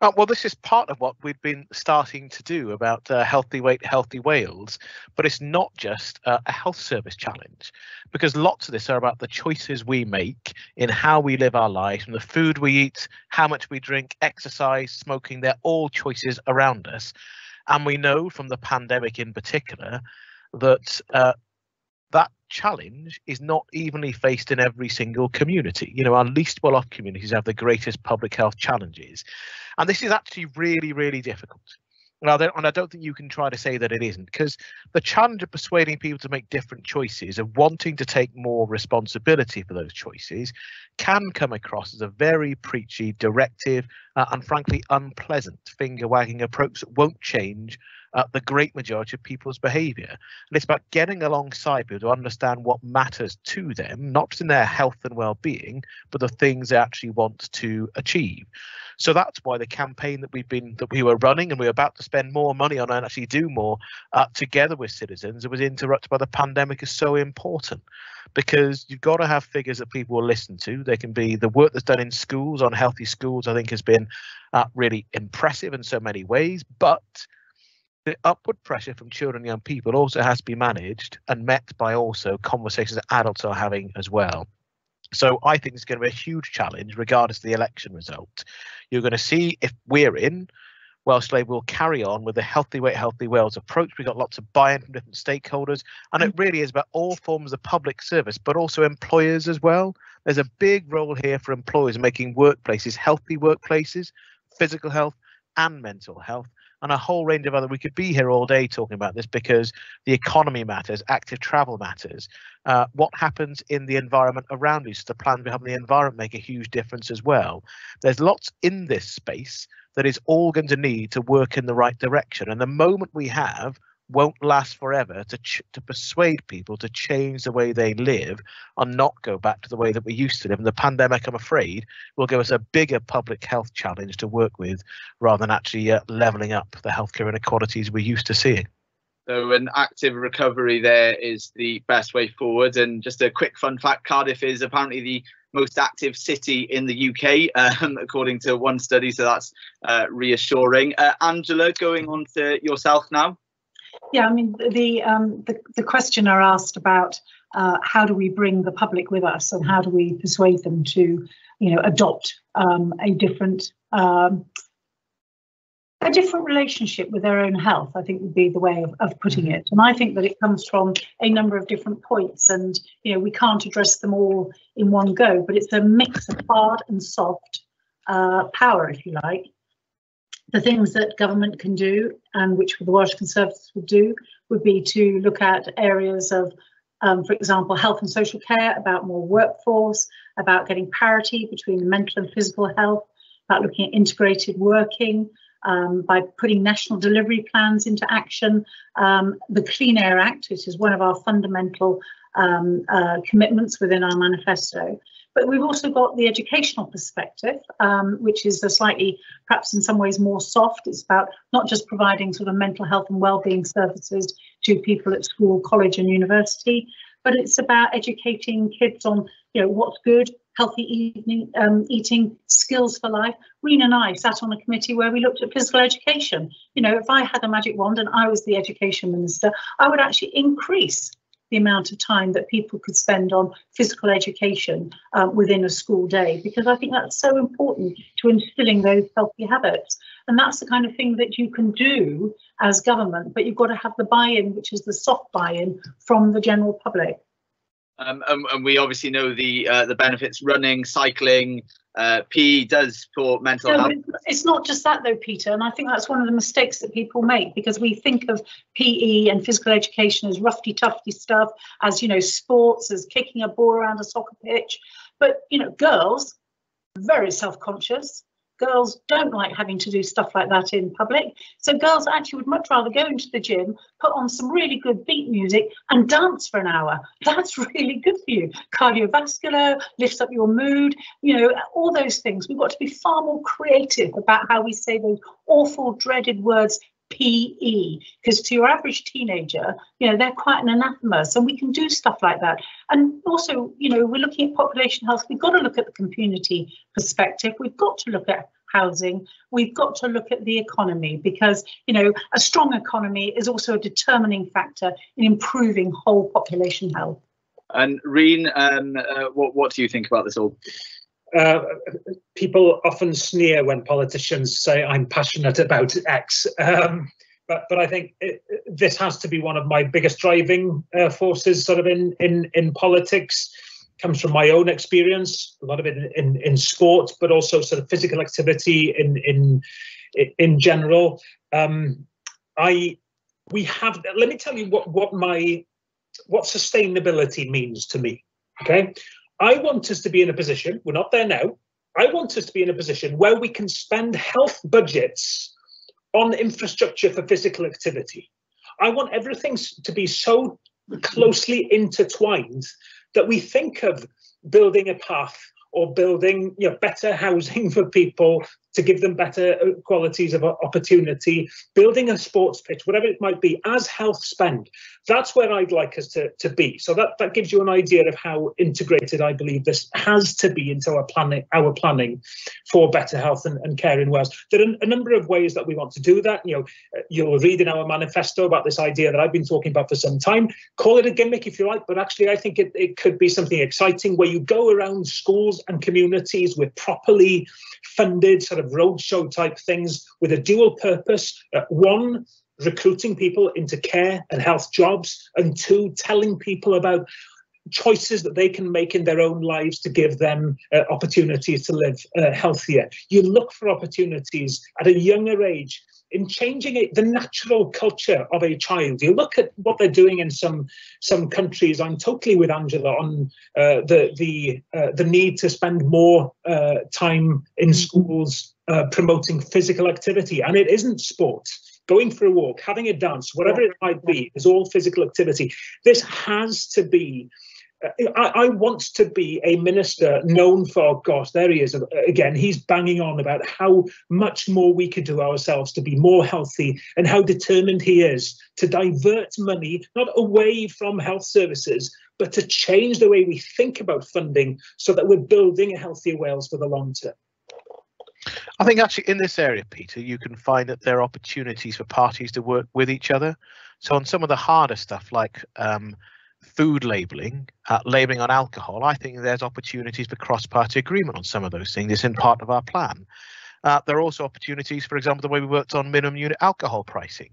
Uh, well, this is part of what we've been starting to do about uh, Healthy Weight, Healthy Wales, but it's not just uh, a health service challenge because lots of this are about the choices we make in how we live our lives, from the food we eat, how much we drink, exercise, smoking, they're all choices around us. And we know from the pandemic in particular that uh, that challenge is not evenly faced in every single community. You know, our least well off communities have the greatest public health challenges. And this is actually really, really difficult. And I, don't, and I don't think you can try to say that it isn't, because the challenge of persuading people to make different choices, of wanting to take more responsibility for those choices, can come across as a very preachy, directive, uh, and frankly unpleasant finger wagging approach that won't change uh, the great majority of people's behaviour. And it's about getting alongside people to understand what matters to them, not just in their health and well-being, but the things they actually want to achieve. So that's why the campaign that we've been that we were running and we were about to spend more money on and actually do more uh, together with citizens. It was interrupted by the pandemic is so important because you've got to have figures that people will listen to. They can be the work that's done in schools on healthy schools. I think has been uh, really impressive in so many ways, but the upward pressure from children and young people also has to be managed and met by also conversations that adults are having as well. So I think it's going to be a huge challenge, regardless of the election result. You're going to see if we're in, Welsh Labour will carry on with the Healthy Weight, Healthy Wales approach. We've got lots of buy-in from different stakeholders, and it really is about all forms of public service, but also employers as well. There's a big role here for employers making workplaces healthy workplaces, physical health and mental health and a whole range of other. We could be here all day talking about this because the economy matters, active travel matters. Uh, what happens in the environment around? So the plans we have in the environment make a huge difference as well. There's lots in this space that is all going to need to work in the right direction. And the moment we have won't last forever to to persuade people to change the way they live and not go back to the way that we used to live. And the pandemic, I'm afraid, will give us a bigger public health challenge to work with rather than actually uh, levelling up the healthcare inequalities we're used to seeing. So an active recovery there is the best way forward. And just a quick fun fact, Cardiff is apparently the most active city in the UK, um, according to one study. So that's uh, reassuring. Uh, Angela, going on to yourself now. Yeah, I mean, the um, the, the questioner asked about uh, how do we bring the public with us and how do we persuade them to, you know, adopt um, a different um, a different relationship with their own health, I think would be the way of, of putting it. And I think that it comes from a number of different points and, you know, we can't address them all in one go, but it's a mix of hard and soft uh, power, if you like. The things that government can do and which the Welsh Conservatives would do would be to look at areas of um, for example, health and social care, about more workforce, about getting parity between mental and physical health, about looking at integrated working, um, by putting national delivery plans into action. Um, the Clean Air Act, which is one of our fundamental um, uh, commitments within our manifesto. But we've also got the educational perspective, um, which is a slightly, perhaps in some ways more soft. It's about not just providing sort of mental health and well-being services to people at school, college and university, but it's about educating kids on, you know, what's good, healthy evening, um, eating, skills for life. Rhun and I sat on a committee where we looked at physical education. You know, if I had a magic wand and I was the education minister, I would actually increase the amount of time that people could spend on physical education um, within a school day, because I think that's so important to instilling those healthy habits. And that's the kind of thing that you can do as government, but you've got to have the buy-in, which is the soft buy-in from the general public. Um, and, and, we obviously know the uh, the benefits running, cycling, uh, PE does for mental no, health. It's not just that though, Peter, and I think that's one of the mistakes that people make because we think of PE and physical education as roughy tufty stuff, as you know, sports, as kicking a ball around a soccer pitch. But you know, girls, very self-conscious, girls don't like having to do stuff like that in public. So girls actually would much rather go into the gym, put on some really good beat music and dance for an hour. That's really good for you. Cardiovascular, lifts up your mood, you know, all those things. We've got to be far more creative about how we say those awful, dreaded words PE, because to your average teenager, you know, they're quite an anathema. So we can do stuff like that. And also, you know, we're looking at population health. We've got to look at the community perspective. We've got to look at housing. We've got to look at the economy because, you know, a strong economy is also a determining factor in improving whole population health. And Rhun, um, uh, what, what do you think about this all? Uh, people often sneer when politicians say I'm passionate about X, um, but but I think it, this has to be one of my biggest driving uh, forces, sort of in in in politics. Comes from my own experience, a lot of it in, in, in sport, but also sort of physical activity in in in general. Um, I we have. Let me tell you what what my what sustainability means to me. Okay, I want us to be in a position, we're not there now, I want us to be in a position where we can spend health budgets on infrastructure for physical activity. I want everything to be so closely intertwined that we think of building a path or building you know, better housing for people to give them better uh, qualities of opportunity, building a sports pitch, whatever it might be, as health spend. That's where I'd like us to, to be. So that, that gives you an idea of how integrated I believe this has to be into our planning, our planning for better health and, and care in Wales. There are a number of ways that we want to do that. You know, uh, you'll read in our manifesto about this idea that I've been talking about for some time. Call it a gimmick if you like, but actually I think it, it could be something exciting where you go around schools and communities with properly funded sort of roadshow type things with a dual purpose. Uh, one, recruiting people into care and health jobs, and two, telling people about choices that they can make in their own lives to give them uh, opportunities to live uh, healthier. You look for opportunities at a younger age in changing it, the natural culture of a child. You look at what they're doing in some some countries. I'm totally with Angela on uh, the the uh, the need to spend more uh, time in schools uh, promoting physical activity, and it isn't sport. Going for a walk, having a dance, whatever it might be, is all physical activity. This has to be I, I, want to be a minister known for, gosh, there he is again. He's banging on about how much more we could do ourselves to be more healthy and how determined he is to divert money not away from health services, but to change the way we think about funding so that we're building a healthier Wales for the long term. I think actually in this area, Peter, you can find that there are opportunities for parties to work with each other. So on some of the harder stuff like um, food labelling, uh, labelling on alcohol, I think there's opportunities for cross-party agreement on some of those things. It's in part of our plan. Uh, there are also opportunities, for example, the way we worked on minimum unit alcohol pricing.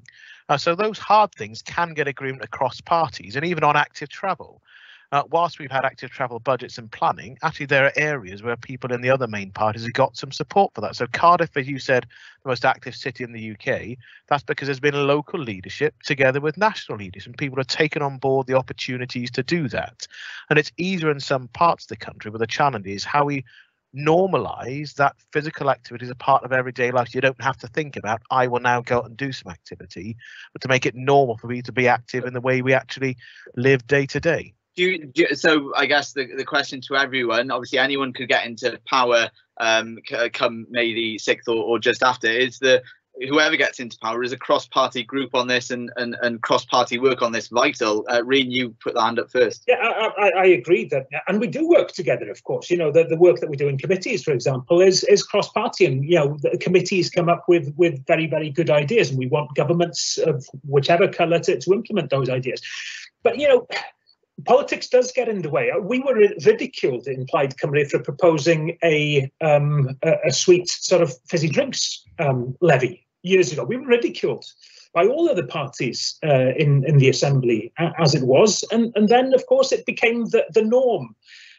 Uh, so those hard things can get agreement across parties and even on active travel. Uh, whilst we've had active travel budgets and planning, actually there are areas where people in the other main parties have got some support for that. So Cardiff, as you said, the most active city in the UK, that's because there's been local leadership together with national leaders and people have taken on board the opportunities to do that. And it's easier in some parts of the country, but the challenge is how we normalize that physical activity is a part of everyday life. You don't have to think about, I will now go out and do some activity, but to make it normal for me to be active in the way we actually live day to day do do so I guess the, the question to everyone, obviously anyone could get into power um, come May the 6th or, or just after, is the whoever gets into power is a cross-party group on this and and, and cross-party work on this vital. Uh, Rhun, you put the hand up first. Yeah, I, I, I, agree that, and we do work together, of course. You know, the, the work that we do in committees, for example, is is cross-party, and you know, the committees come up with with very very good ideas, and we want governments of whichever colour to, to implement those ideas. But you know politics does get in the way. We were ridiculed in Plaid Cymru for proposing a um, a, sweet sort of fizzy drinks um, levy years ago. We were ridiculed by all other parties uh, in in the assembly as it was, and and then of course it became the the norm.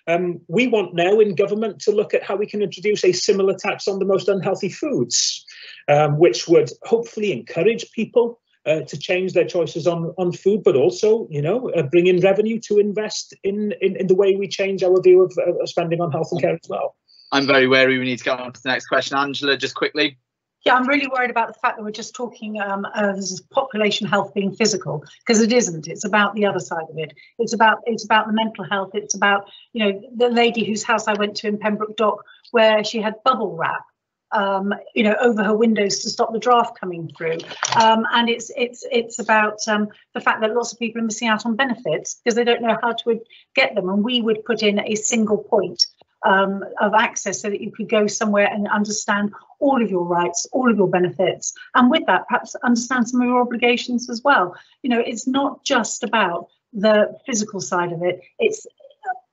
Um, we want now in government to look at how we can introduce a similar tax on the most unhealthy foods, um, which would hopefully encourage people uh, to change their choices on on food, but also, you know, uh, bring in revenue to invest in, in in the way we change our view of, uh, spending on health and care as well. I'm very wary. We need to go on to the next question, Angela. Just quickly. Yeah, I'm really worried about the fact that we're just talking um, as population health being physical because it isn't. It's about the other side of it. It's about it's about the mental health. It's about you know the lady whose house I went to in Pembroke Dock where she had bubble wrap um, you know, over her windows to stop the draft coming through. Um, and it's it's it's about um, the fact that lots of people are missing out on benefits because they don't know how to get them. And we would put in a single point um, of access so that you could go somewhere and understand all of your rights, all of your benefits, and with that, perhaps understand some of your obligations as well. You know, it's not just about the physical side of it. It's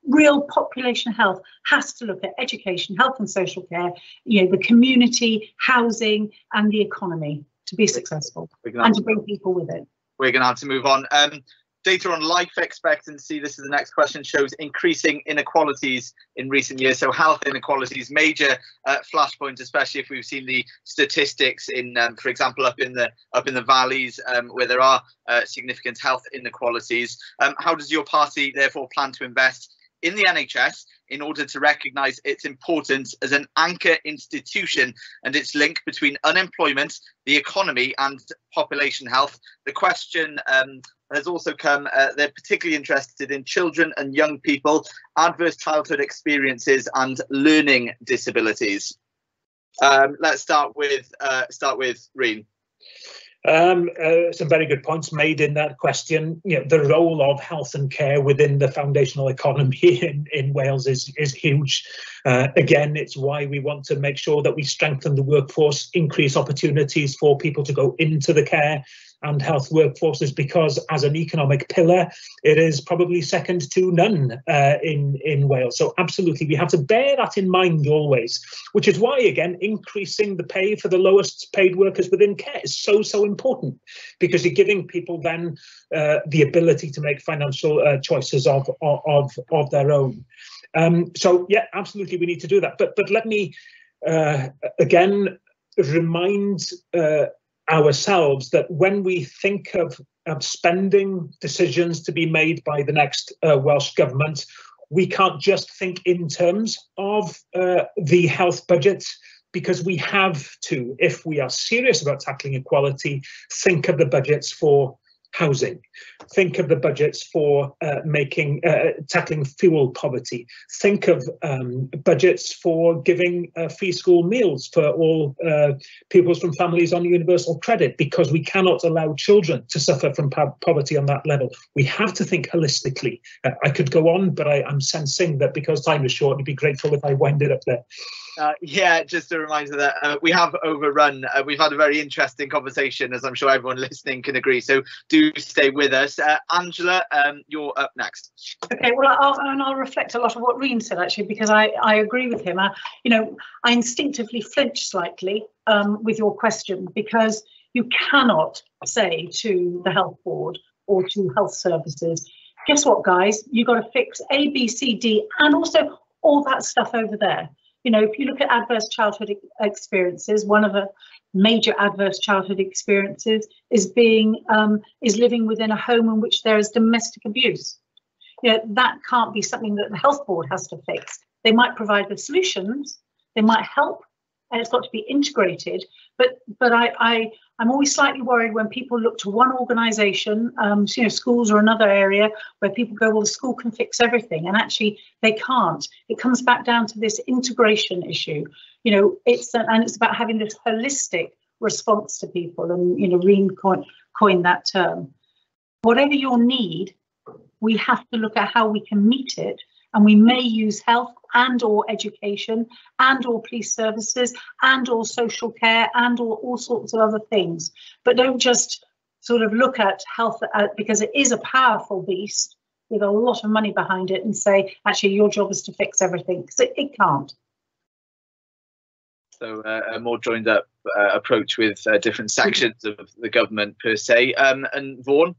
real population health has to look at education, health and social care, you know, the community, housing and the economy to be successful and to bring people with it. We're going to have to move on. Um, data on life expectancy, this is the next question, shows increasing inequalities in recent years. So health inequalities, major uh, flashpoint, especially if we've seen the statistics in, um, for example, up in the up in the valleys um, where there are uh, significant health inequalities. Um, how does your party therefore plan to invest in the NHS in order to recognise its importance as an anchor institution and its link between unemployment, the economy, and population health. The question um, has also come, uh, they're particularly interested in children and young people, adverse childhood experiences, and learning disabilities. Um, let's start with uh, start with Rhun. Um, uh, some very good points made in that question. You know, the role of health and care within the foundational economy in, in Wales is, is huge. Uh, again, it's why we want to make sure that we strengthen the workforce, increase opportunities for people to go into the care and health workforces because as an economic pillar, it is probably second to none uh, in, in Wales. So absolutely, we have to bear that in mind always, which is why, again, increasing the pay for the lowest paid workers within care is so, so important because you're giving people then uh, the ability to make financial uh, choices of, of, of their own. Um, so yeah, absolutely, we need to do that. But but let me uh, again remind uh, ourselves that when we think of, of spending decisions to be made by the next uh, Welsh government, we can't just think in terms of uh, the health budget because we have to, if we are serious about tackling equality, think of the budgets for housing. Think of the budgets for uh, making uh, tackling fuel poverty. Think of um, budgets for giving uh, free school meals for all uh, pupils from families on universal credit, because we cannot allow children to suffer from poverty on that level. We have to think holistically. Uh, I could go on, but I, am sensing that because time is short, I'd be grateful if I wind it up there. Uh, yeah, just a reminder that uh, we have overrun. Uh, we've had a very interesting conversation, as I'm sure everyone listening can agree. So do stay with us. Uh, Angela, um, you're up next. Okay, well, I'll, and I'll reflect a lot of what Rhun said actually, because I, I agree with him. I, you know, I instinctively flinch slightly um, with your question because you cannot say to the health board or to health services, guess what, guys, you've got to fix A, B, C, D, and also all that stuff over there you know, if you look at adverse childhood experiences, one of the major adverse childhood experiences is being um, is living within a home in which there is domestic abuse. You know, that can't be something that the health board has to fix. They might provide the solutions, they might help, and it's got to be integrated. But but I, I I'm always slightly worried when people look to one organisation, um, you know, schools or another area where people go, well, the school can fix everything, and actually they can't. It comes back down to this integration issue. You know, it's and it's about having this holistic response to people, and you know, Rhun coined, coined that term. Whatever your need, we have to look at how we can meet it and we may use health and or education and or police services and or social care and or all sorts of other things. But don't just sort of look at health uh, because it is a powerful beast with a lot of money behind it and say actually your job is to fix everything. Because it, it can't. So uh, a more joined up uh, approach with uh, different sections of the government per se. Um, and vaughan?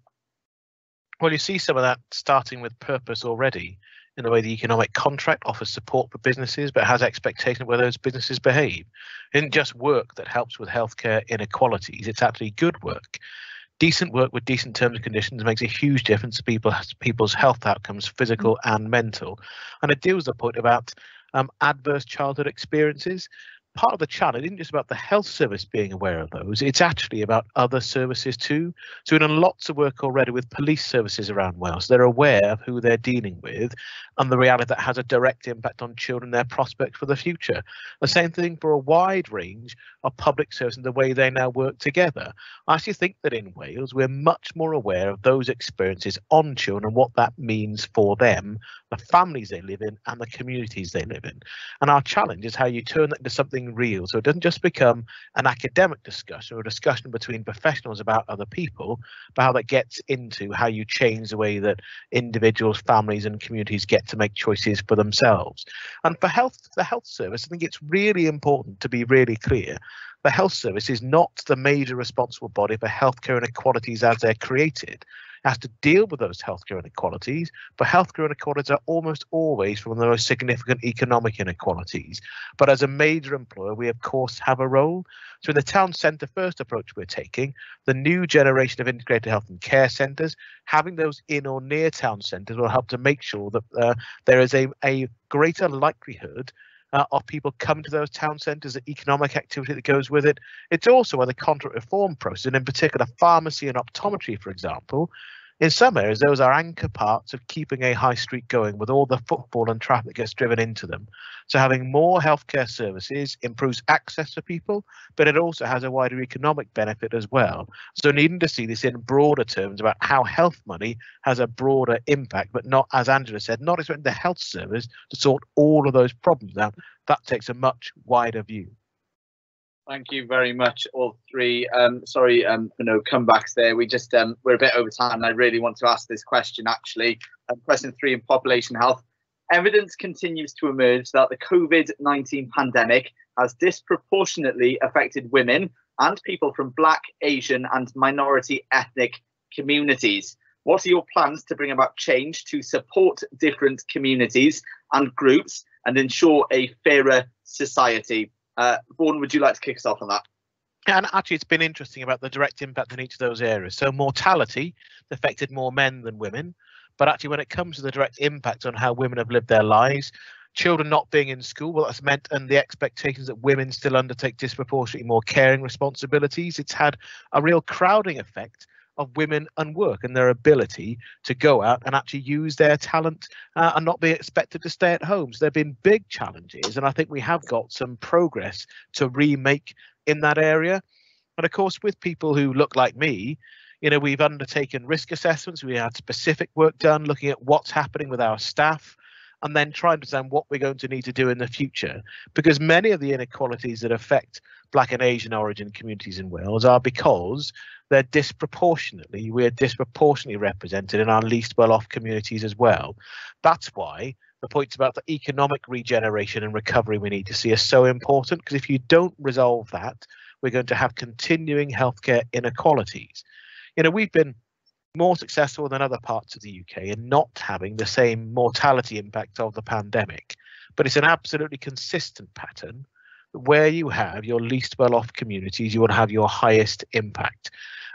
Well you see some of that starting with purpose already in the way the economic contract offers support for businesses but has expectation of where those businesses behave. It isn't just work that helps with healthcare inequalities, it's actually good work. Decent work with decent terms and conditions makes a huge difference to people, people's health outcomes, physical and mental. And it deals with the point about um, adverse childhood experiences part of the challenge isn't just about the health service being aware of those, it's actually about other services too. So we've done lots of work already with police services around Wales. They're aware of who they're dealing with and the reality that has a direct impact on children, their prospects for the future. The same thing for a wide range of public services and the way they now work together. I actually think that in Wales, we're much more aware of those experiences on children and what that means for them, the families they live in and the communities they live in. And our challenge is how you turn that into something real. So it doesn't just become an academic discussion or a discussion between professionals about other people, but how that gets into how you change the way that individuals, families, and communities get to make choices for themselves. And for health, the health service, I think it's really important to be really clear. The health service is not the major responsible body for healthcare inequalities as they're created has to deal with those healthcare inequalities, but healthcare inequalities are almost always from the most significant economic inequalities. But as a major employer, we of course have a role. So in the town centre first approach we're taking, the new generation of integrated health and care centres, having those in or near town centres will help to make sure that uh, there is a, a greater likelihood uh, of people coming to those town centres, the economic activity that goes with it. It's also where the contract reform process, and in particular pharmacy and optometry, for example, in some areas, those are anchor parts of keeping a high street going with all the footfall and traffic that gets driven into them. So having more healthcare services improves access for people, but it also has a wider economic benefit as well. So needing to see this in broader terms about how health money has a broader impact, but not, as Angela said, not expecting the health service to sort all of those problems out. That takes a much wider view. Thank you very much, all three. Um, sorry um, for no comebacks there. We just um, we're a bit over time. I really want to ask this question actually. Um, question three in population health. Evidence continues to emerge that the COVID-19 pandemic has disproportionately affected women and people from Black, Asian, and minority ethnic communities. What are your plans to bring about change to support different communities and groups and ensure a fairer society? Uh, Vaughan, would you like to kick us off on that? And actually, it's been interesting about the direct impact in each of those areas. So, mortality affected more men than women. But actually, when it comes to the direct impact on how women have lived their lives, children not being in school, well, that's meant, and the expectations that women still undertake disproportionately more caring responsibilities, it's had a real crowding effect of women and work and their ability to go out and actually use their talent uh, and not be expected to stay at home. So there have been big challenges, and I think we have got some progress to remake in that area. And of course, with people who look like me, you know, we've undertaken risk assessments. We had specific work done looking at what's happening with our staff and then try and understand what we're going to need to do in the future. Because many of the inequalities that affect Black and Asian origin communities in Wales are because they're disproportionately, we're disproportionately represented in our least well off communities as well. That's why the points about the economic regeneration and recovery we need to see are so important because if you don't resolve that, we're going to have continuing healthcare inequalities. You know, we've been more successful than other parts of the UK in not having the same mortality impact of the pandemic, but it's an absolutely consistent pattern where you have your least well off communities, you will have your highest impact.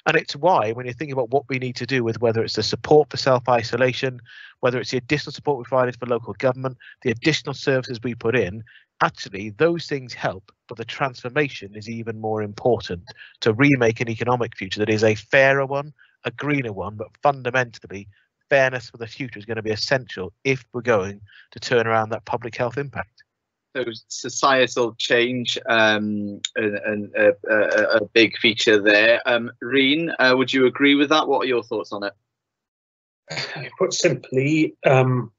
And it's why, when you're thinking about what we need to do with whether it's the support for self isolation, whether it's the additional support we provided for local government, the additional services we put in, actually those things help, but the transformation is even more important to remake an economic future that is a fairer one, a greener one, but fundamentally fairness for the future is going to be essential if we're going to turn around that public health impact so societal change um, and, a, a, a, big feature there. Um, Rhun, uh, would you agree with that? What are your thoughts on it? Put simply, um,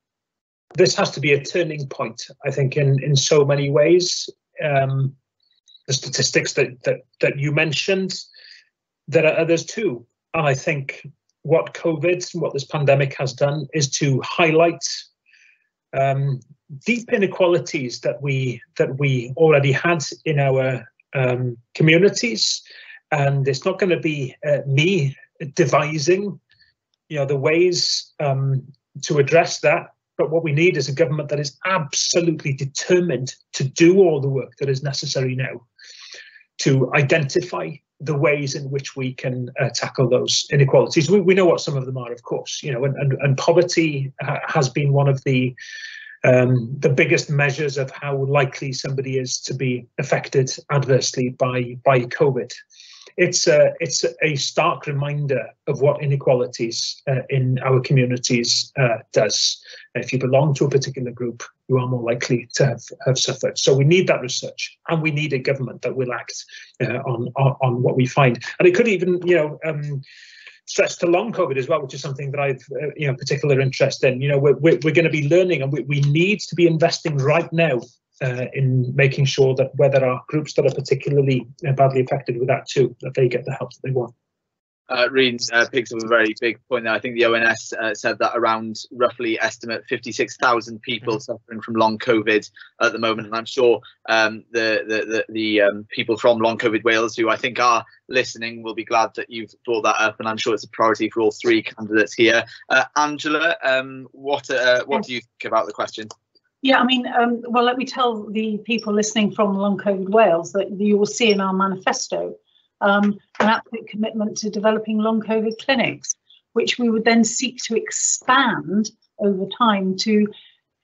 this has to be a turning point. I think in in so many ways. Um, the statistics that that that you mentioned, there are others too, and I think what COVID, and what this pandemic has done, is to highlight um, deep inequalities that we that we already had in our um, communities, and it's not going to be uh, me devising, you know, the ways um, to address that. But what we need is a government that is absolutely determined to do all the work that is necessary now to identify the ways in which we can uh, tackle those inequalities. We, we know what some of them are, of course, you know, and, and, and poverty ha has been one of the um, the biggest measures of how likely somebody is to be affected adversely by by COVID. It's a it's a stark reminder of what inequalities uh, in our communities uh, does. If you belong to a particular group, you are more likely to have, have suffered. So we need that research, and we need a government that will act uh, on, on, on what we find. And it could even, you know. Um, stretch to long COVID as well, which is something that I've uh, you know particular interest in. You know, we're we're, we're going to be learning, and we, we need to be investing right now uh, in making sure that where there are groups that are particularly uh, badly affected with that too, that they get the help that they want. Uh, Rhun uh, picks up a very big point there. I think the ONS uh, said that around roughly estimate 56,000 people mm-hmm. suffering from long COVID at the moment, and I'm sure um, the the the, the um, people from long COVID Wales who I think are listening will be glad that you've brought that up, and I'm sure it's a priority for all three candidates here. Uh, Angela, um, what uh, what do you think about the question? Yeah, I mean, um, well, let me tell the people listening from Long COVID Wales that you will see in our manifesto um, an absolute commitment to developing long COVID clinics, which we would then seek to expand over time to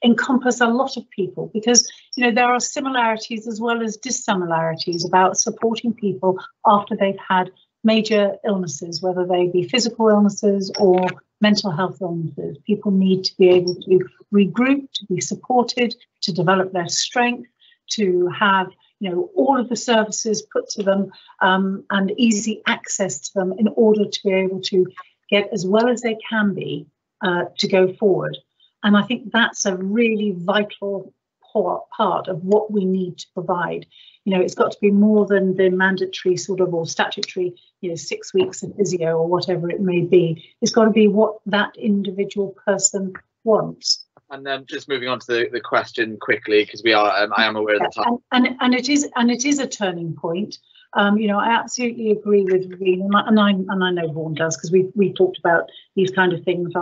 encompass a lot of people. Because you know there are similarities as well as dissimilarities about supporting people after they've had major illnesses whether they be physical illnesses or mental health illnesses. People need to be able to regroup to be supported to develop their strength to have you know, all of the services put to them um, and easy access to them in order to be able to get as well as they can be uh, to go forward. And I think that's a really vital part of what we need to provide. You know, it's got to be more than the mandatory sort of or statutory, you know, six weeks of physio or whatever it may be. It's got to be what that individual person wants. And then just moving on to the, the question quickly, because we are, um, I am aware of the time. And, and, and it is and it is a turning point. Um, you know, I absolutely agree with Rhun, and I, and I, know Vaughan does because we we talked about these kind of things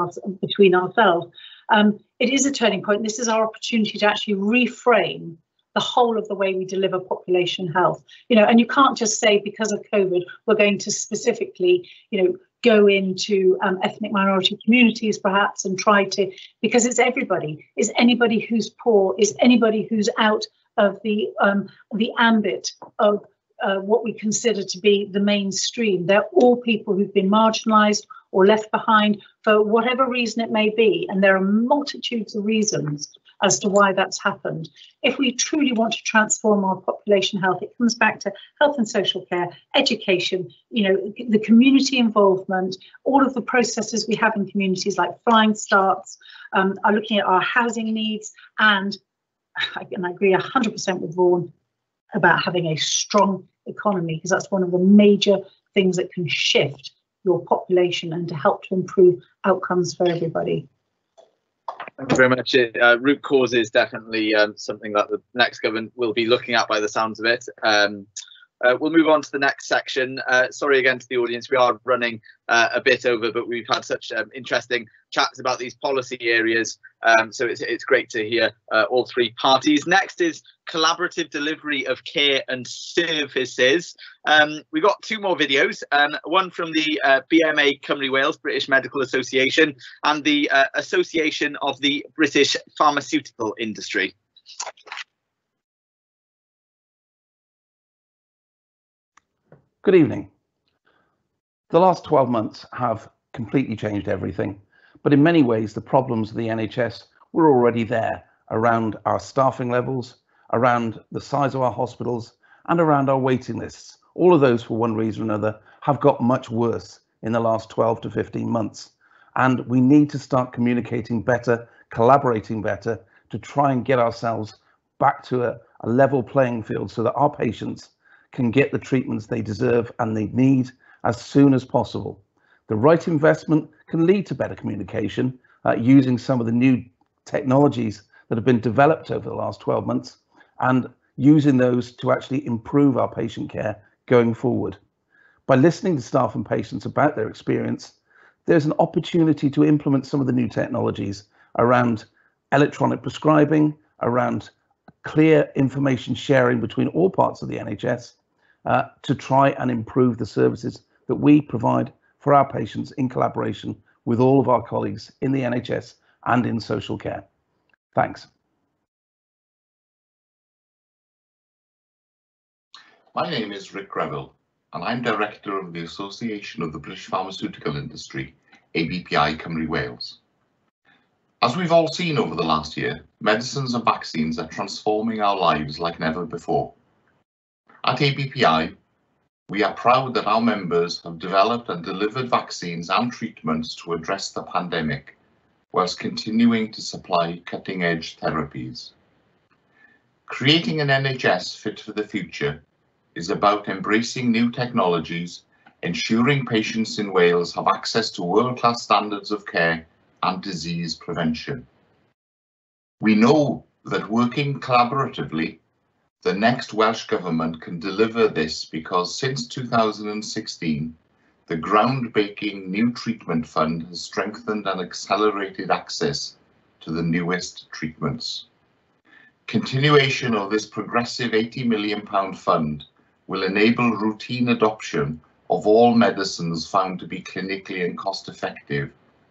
between ourselves. Um, it is a turning point. This is our opportunity to actually reframe the whole of the way we deliver population health. You know, and you can't just say because of COVID we're going to specifically, you know, go into um, ethnic minority communities perhaps and try to because it's everybody. Is anybody who's poor is anybody who's out of the um, the ambit of uh, what we consider to be the mainstream. They're all people who've been marginalized or left behind for whatever reason it may be and there are multitudes of reasons as to why that's happened. If we truly want to transform our population health, it comes back to health and social care, education, you know, the community involvement, all of the processes we have in communities like flying starts, um, are looking at our housing needs and, and I agree 100% with Vaughan about having a strong economy because that's one of the major things that can shift your population and to help to improve outcomes for everybody. Thank you very much. Uh, root cause is definitely um, something that the next government will be looking at by the sounds of it. Um, uh, we'll move on to the next section. Uh, sorry again to the audience, we are running uh, a bit over, but we've had such um, interesting chats about these policy areas. Um, so it's, it's great to hear uh, all three parties. Next is collaborative delivery of care and services. Um, we've got two more videos, um, one from the uh, BMA Cymru Wales, British Medical Association, and the uh, Association of the British Pharmaceutical Industry. Good evening. The last 12 months have completely changed everything, but in many ways, the problems of the NHS were already there around our staffing levels, around the size of our hospitals, and around our waiting lists. All of those, for one reason or another, have got much worse in the last 12 to 15 months. And we need to start communicating better, collaborating better to try and get ourselves back to a, a level playing field so that our patients can get the treatments they deserve and they need as soon as possible. The right investment can lead to better communication uh, using some of the new technologies that have been developed over the last 12 months and using those to actually improve our patient care going forward. By listening to staff and patients about their experience, there's an opportunity to implement some of the new technologies around electronic prescribing, around clear information sharing between all parts of the NHS, uh, to try and improve the services that we provide for our patients in collaboration with all of our colleagues in the NHS and in social care. Thanks. My name is Rick Greville, and I'm Director of the Association of the British Pharmaceutical Industry, ABPI Cymru Wales. As we've all seen over the last year, medicines and vaccines are transforming our lives like never before. At ABPI, we are proud that our members have developed and delivered vaccines and treatments to address the pandemic, whilst continuing to supply cutting-edge therapies. Creating an NHS fit for the future is about embracing new technologies, ensuring patients in Wales have access to world-class standards of care and disease prevention. We know that working collaboratively the next Welsh Government can deliver this because since 2016, the groundbreaking New Treatment Fund has strengthened and accelerated access to the newest treatments. Continuation of this progressive £80 million fund will enable routine adoption of all medicines found to be clinically and cost effective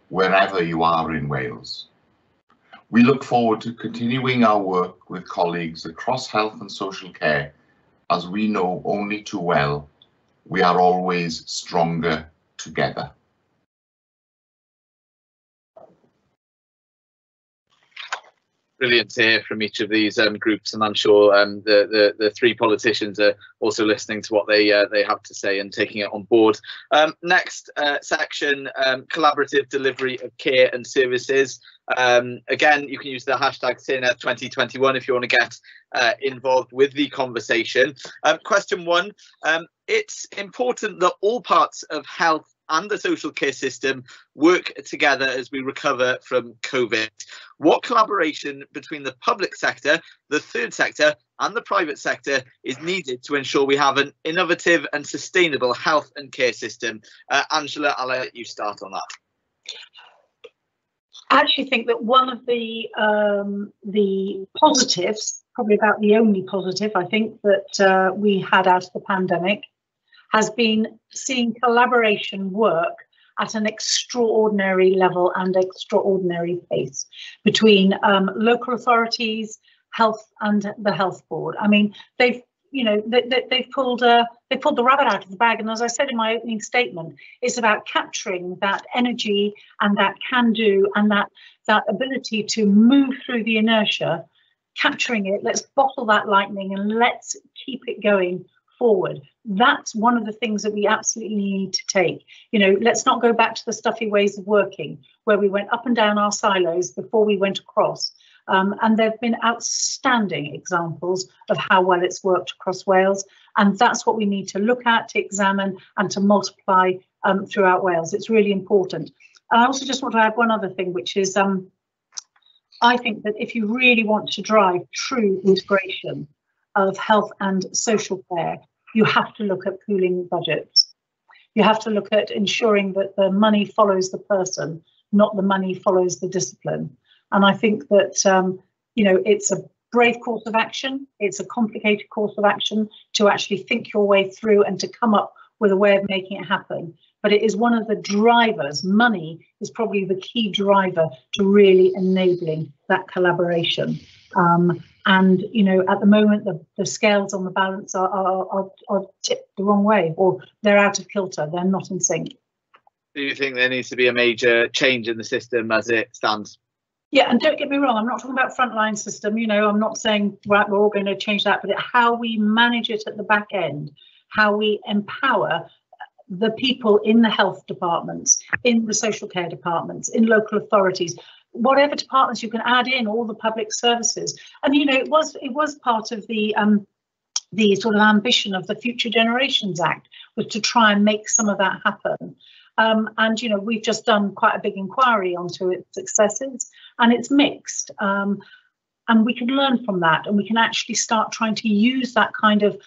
wherever you are in Wales. We look forward to continuing our work with colleagues across health and social care, as we know only too well, we are always stronger together. Brilliant to hear from each of these um, groups, and I'm sure um, the, the, the three politicians are also listening to what they uh, they have to say and taking it on board. Um, next uh, section: um, collaborative delivery of care and services. Um, again, you can use the hashtag CNF2021 if you want to get uh, involved with the conversation. Um, question one: It's important that all parts of health and the social care system work together as we recover from COVID. What collaboration between the public sector, the third sector, and the private sector is needed to ensure we have an innovative and sustainable health and care system? Uh, Angela, I'll let you start on that. I actually think that one of the um, the positives, probably about the only positive I think that uh, we had out of the pandemic, has been seeing collaboration work at an extraordinary level and extraordinary pace between um, local authorities, health and the health board. I mean, they've you know, they, they, they've pulled uh, they pulled the rabbit out of the bag. And as I said in my opening statement, it's about capturing that energy and that can do and that that ability to move through the inertia, capturing it. Let's bottle that lightning and let's keep it going forward. That's one of the things that we absolutely need to take. You know, let's not go back to the stuffy ways of working where we went up and down our silos before we went across. Um, and there have been outstanding examples of how well it's worked across Wales. And that's what we need to look at, to examine and to multiply um, throughout Wales. It's really important. And I also just want to add one other thing, which is um, I think that if you really want to drive true integration of health and social care, you have to look at pooling budgets. You have to look at ensuring that the money follows the person, not the money follows the discipline. And I think that, um, you know, it's a brave course of action. It's a complicated course of action to actually think your way through and to come up with a way of making it happen. But it is one of the drivers. Money is probably the key driver to really enabling that collaboration. Um, and you know, at the moment, the, the scales on the balance are, are, are, are tipped the wrong way, or they're out of kilter. They're not in sync. Do you think there needs to be a major change in the system as it stands? Yeah, and don't get me wrong, I'm not talking about frontline system. You know, I'm not saying right, we're all going to change that, but how we manage it at the back end, how we empower the people in the health departments, in the social care departments, in local authorities, whatever departments you can add in, all the public services. And you know, it was it was part of the um, the sort of ambition of the Future Generations Act was to try and make some of that happen. Um, and you know, we've just done quite a big inquiry onto its successes, and it's mixed. Um, and we can learn from that, and we can actually start trying to use that kind of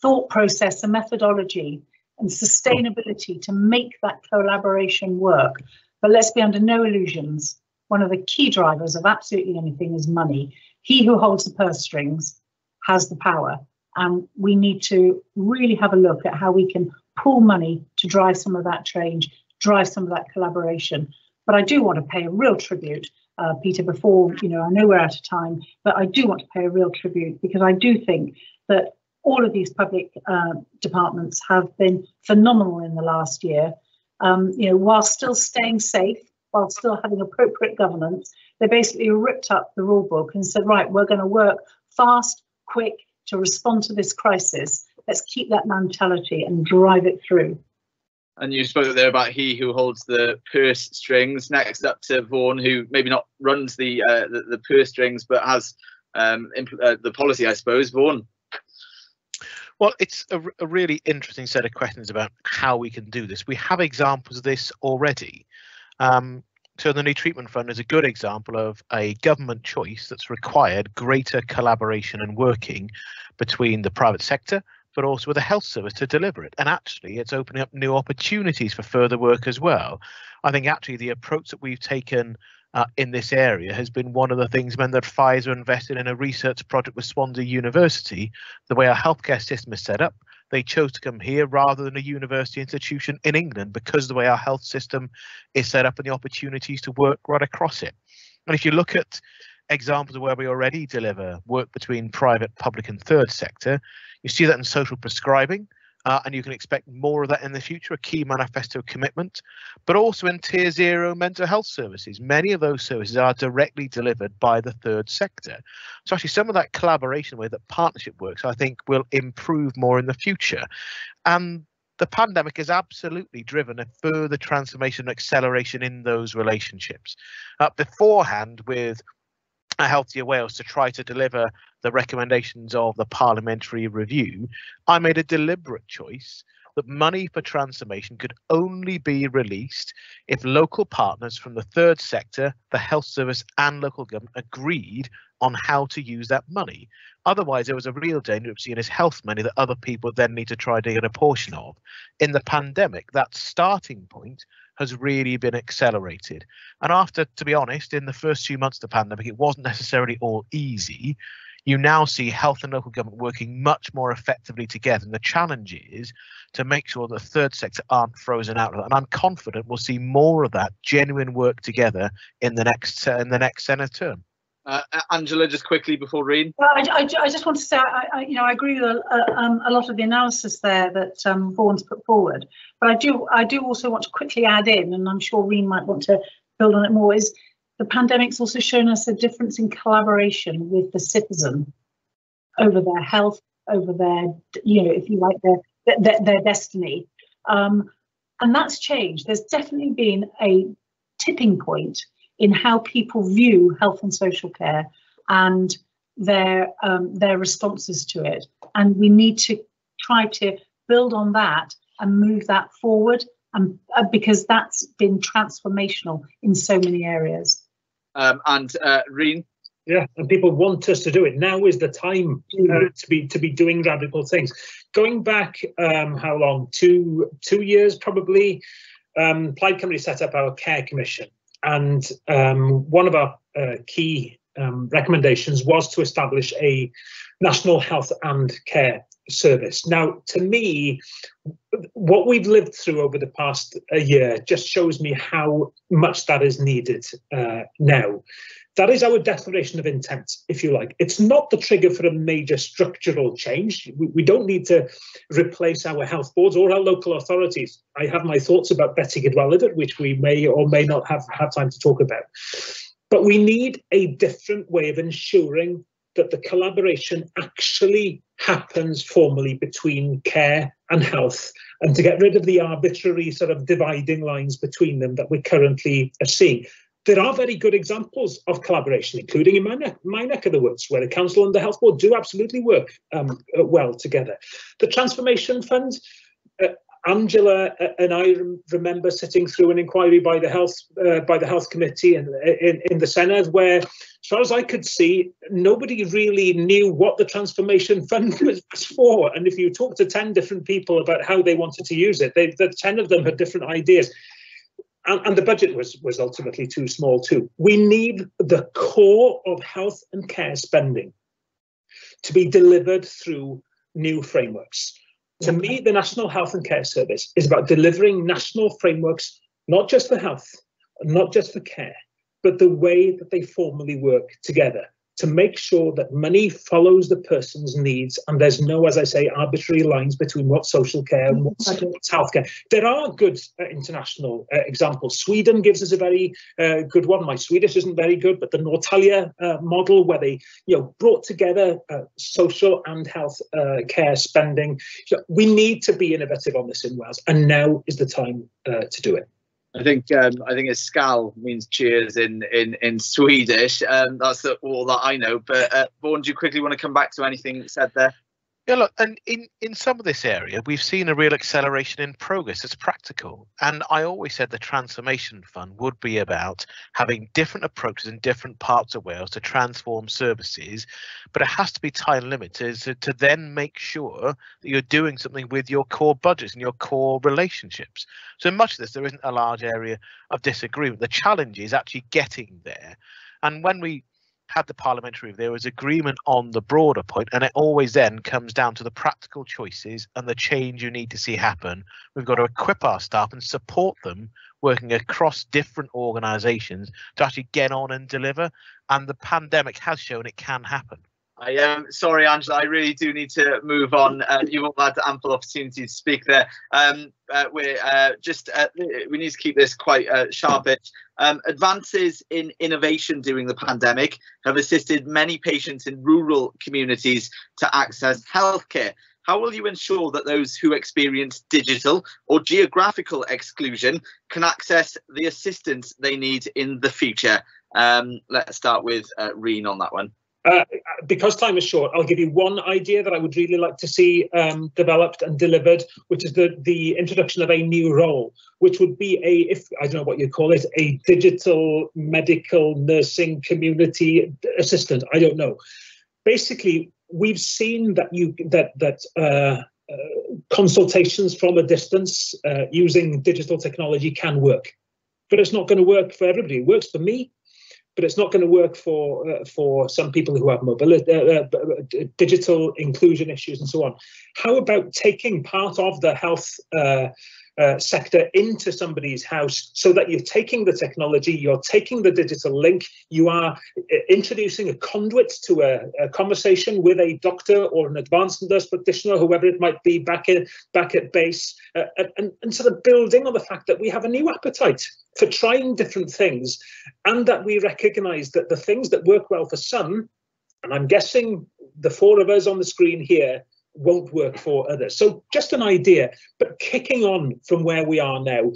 thought process and methodology and sustainability to make that collaboration work. But let's be under no illusions. One of the key drivers of absolutely anything is money. He who holds the purse strings has the power. And we need to really have a look at how we can pool money to drive some of that change, drive some of that collaboration. But I do want to pay a real tribute, uh, Peter, before, you know, I know we're out of time, but I do want to pay a real tribute because I do think that all of these public uh, departments have been phenomenal in the last year. Um, you know, while still staying safe, while still having appropriate governance, they basically ripped up the rule book and said, right, we're going to work fast, quick to respond to this crisis let's keep that mentality and drive it through. And you spoke there about he who holds the purse strings. Next up to Vaughan, who maybe not runs the uh, the, the, purse strings, but has um, uh, the policy, I suppose. Vaughan. Well, it's a, a, really interesting set of questions about how we can do this. We have examples of this already. Um, so the new treatment fund is a good example of a government choice that's required greater collaboration and working between the private sector but also with a health service to deliver it. And actually, it's opening up new opportunities for further work as well. I think actually the approach that we've taken uh, in this area has been one of the things when that Pfizer invested in a research project with Swansea University. The way our healthcare system is set up, they chose to come here rather than a university institution in England because of the way our health system is set up and the opportunities to work right across it. And if you look at examples of where we already deliver work between private, public, and third sector. You see that in social prescribing, uh, and you can expect more of that in the future, a key manifesto commitment, but also in tier zero mental health services. Many of those services are directly delivered by the third sector. So actually some of that collaboration way that partnership works, I think will improve more in the future. And the pandemic has absolutely driven a further transformation and acceleration in those relationships. Uh, beforehand, with a Healthier Wales to try to deliver the recommendations of the parliamentary review, I made a deliberate choice that money for transformation could only be released if local partners from the third sector, the health service, and local government agreed on how to use that money. Otherwise, there was a real danger of seeing as health money that other people then need to try to get a portion of. In the pandemic, that starting point has really been accelerated. And after, to be honest, in the first few months of the pandemic, it wasn't necessarily all easy. You now see health and local government working much more effectively together. And the challenge is to make sure the third sector aren't frozen out. And I'm confident we'll see more of that genuine work together in the next in the next Senedd term. Uh, Angela, just quickly before Rhun. Well, I, I, I, just want to say, I, I, you know, I agree with a, um, a lot of the analysis there that um, Vaughan's put forward, but I do, I do also want to quickly add in, and I'm sure Rhun might want to build on it more, is the pandemic's also shown us a difference in collaboration with the citizen over their health, over their, you know, if you like, their their, their destiny, um, and that's changed. There's definitely been a tipping point in how people view health and social care and their um, their responses to it. And we need to try to build on that and move that forward, and uh, because that's been transformational in so many areas. Um, and uh, Rhun. Yeah, and people want us to do it. Now is the time uh, mm-hmm. to be to be doing radical things. Going back, um, how long? Two two years probably. Um, Plaid Cymru set up our care commission, and um, one of our uh, key um, recommendations was to establish a national health and care service. Now, to me, what we've lived through over the past a year just shows me how much that is needed uh, now. That is our declaration of intent, if you like. It's not the trigger for a major structural change. We, we don't need to replace our health boards or our local authorities. I have my thoughts about Betsi Cadwaladr, which we may or may not have, have time to talk about. But we need a different way of ensuring that the collaboration actually happens formally between care and health and to get rid of the arbitrary sort of dividing lines between them that we're currently seeing. There are very good examples of collaboration, including in my neck, my neck of the woods, where the council and the health board do absolutely work um, well together. The transformation fund, uh, Angela uh, and I remember sitting through an inquiry by the health uh, by the health committee in, in, in the Senedd, where, as far as I could see, nobody really knew what the transformation fund was for. And if you talk to ten different people about how they wanted to use it, they, the ten of them had different ideas. And, and the budget was was ultimately too small too. We need the core of health and care spending to be delivered through new frameworks to me, the National Health and Care Service is about delivering national frameworks, not just for health, not just for care, but the way that they formally work together to make sure that money follows the person's needs and there's no, as I say, arbitrary lines between what's social care and what's, what's healthcare. There are good uh, international uh, examples. Sweden gives us a very uh, good one. My Swedish isn't very good, but the Norrtälje uh, model where they you know, brought together uh, social and health uh, care spending. So we need to be innovative on this in Wales and now is the time to do it. I think um, I think skål means cheers in in in Swedish. Um, that's all that I know. But uh, Vaughan, do you quickly want to come back to anything said there? Yeah, look, and in, in some of this area, we've seen a real acceleration in progress. It's practical. And I always said the Transformation Fund would be about having different approaches in different parts of Wales to transform services, but it has to be time limited to, to then make sure that you're doing something with your core budgets and your core relationships. So much of this, there isn't a large area of disagreement. The challenge is actually getting there. And when we had the parliamentary there was agreement on the broader point and it always then comes down to the practical choices and the change you need to see happen. We've got to equip our staff and support them working across different organizations to actually get on and deliver and the pandemic has shown it can happen I am um, sorry, Angela. I really do need to move on. Uh, you've all had ample opportunity to speak there. Um, uh, we're uh, just uh, we need to keep this quite uh, sharpish. Um, advances in innovation during the pandemic have assisted many patients in rural communities to access healthcare. How will you ensure that those who experience digital or geographical exclusion can access the assistance they need in the future? Um, let's start with uh, Rhun on that one. Uh, because time is short, I'll give you one idea that I would really like to see um, developed and delivered, which is the, the introduction of a new role, which would be a, if I don't know what you call it, a digital medical nursing community assistant. I don't know. Basically, we've seen that you that that uh, uh, consultations from a distance uh, using digital technology can work, but it's not going to work for everybody. It works for me but it's not going to work for uh, for some people who have mobility, uh, uh, uh, digital inclusion issues and so on. How about taking part of the health uh, sector into somebody's house so that you're taking the technology, you're taking the digital link, you are uh, introducing a conduit to a, a conversation with a doctor or an advanced nurse practitioner, whoever it might be, back in back at base, uh, and, and sort of building on the fact that we have a new appetite for trying different things, and that we recognise that the things that work well for some, and I'm guessing the four of us on the screen here won't work for others. So just an idea, but kicking on from where we are now,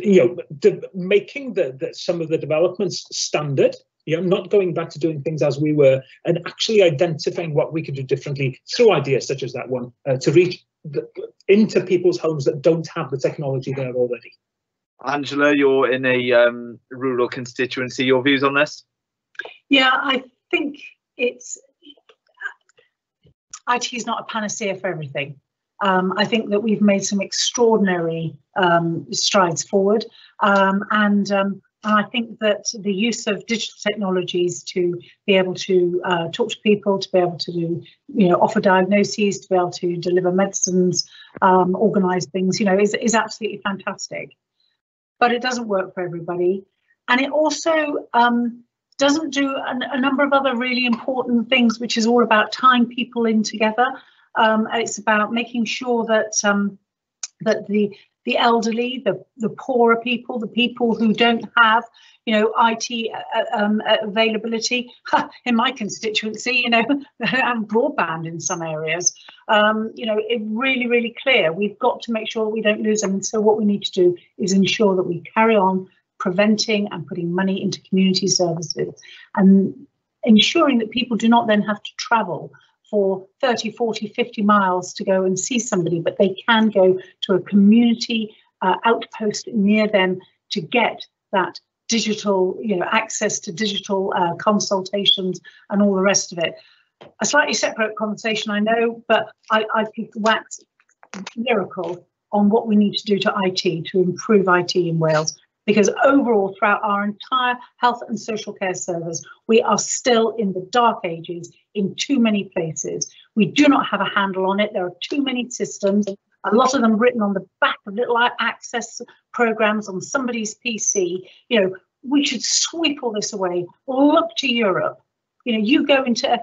you know, making the, the some of the developments standard, you know, not going back to doing things as we were, and actually identifying what we could do differently through ideas such as that one uh, to reach the, into people's homes that don't have the technology there already. Angela, you're in a um, rural constituency. Your views on this? Yeah, I think it's IT is not a panacea for everything. Um, I think that we've made some extraordinary um, strides forward, um, and um, and I think that the use of digital technologies to be able to uh, talk to people, to be able to do, you know, offer diagnoses, to be able to deliver medicines, um, organise things, you know, is is absolutely fantastic. But it doesn't work for everybody, and it also um, doesn't do a, a, number of other really important things, which is all about tying people in together. Um, it's about making sure that um, that the the elderly, the the poorer people, the people who don't have, you know, IT uh, uh um, availability in my constituency, you know, and broadband in some areas. Um, you know, it really, really clear. We've got to make sure we don't lose them. And so what we need to do is ensure that we carry on preventing and putting money into community services and ensuring that people do not then have to travel for 30, 40, 50 miles to go and see somebody, but they can go to a community uh, outpost near them to get that digital, you know, access to digital uh, consultations and all the rest of it. A slightly separate conversation, I know, but I, I could wax lyrical on what we need to do to IT to improve IT in Wales because overall throughout our entire health and social care service, we are still in the dark ages in too many places. We do not have a handle on it. There are too many systems, a lot of them written on the back of little access programs on somebody's PC. You know, we should sweep all this away. Look to Europe. You know, you go into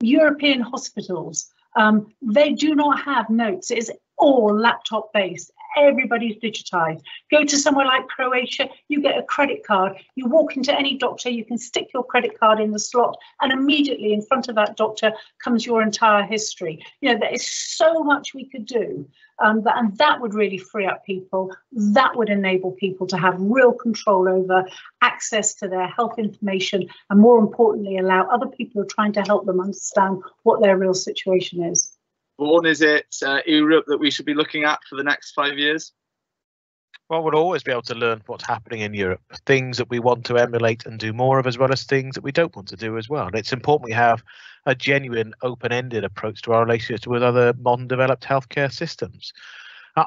European hospitals, um, they do not have notes. It is all laptop based everybody's digitized. Go to somewhere like Croatia, you get a credit card. You walk into any doctor, you can stick your credit card in the slot, and immediately in front of that doctor comes your entire history. You know, there is so much we could do, um, that, and that would really free up people. That would enable people to have real control over access to their health information, and more importantly, allow other people who are trying to help them understand what their real situation is. Vaughan, is it uh, Europe that we should be looking at for the next five years? Well, we'll always be able to learn what's happening in Europe, things that we want to emulate and do more of, as well as things that we don't want to do as well. And it's important we have a genuine, open-ended approach to our relationships with other modern developed healthcare systems.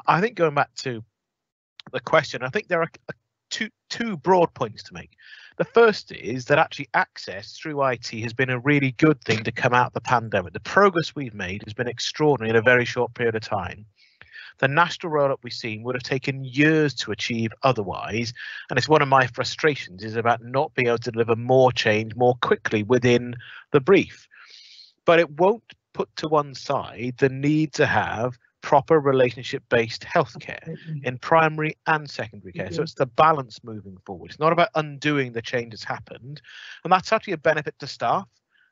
I think going back to the question, I think there are two two broad points to make. The first is that actually access through IT has been a really good thing to come out of the pandemic. The progress we've made has been extraordinary in a very short period of time. The national rollout we've seen would have taken years to achieve otherwise. And it's one of my frustrations is about not being able to deliver more change more quickly within the brief. But it won't put to one side the need to have proper relationship based healthcare in primary and secondary care. So it's the balance moving forward. It's not about undoing the change that's happened. And that's actually a benefit to staff.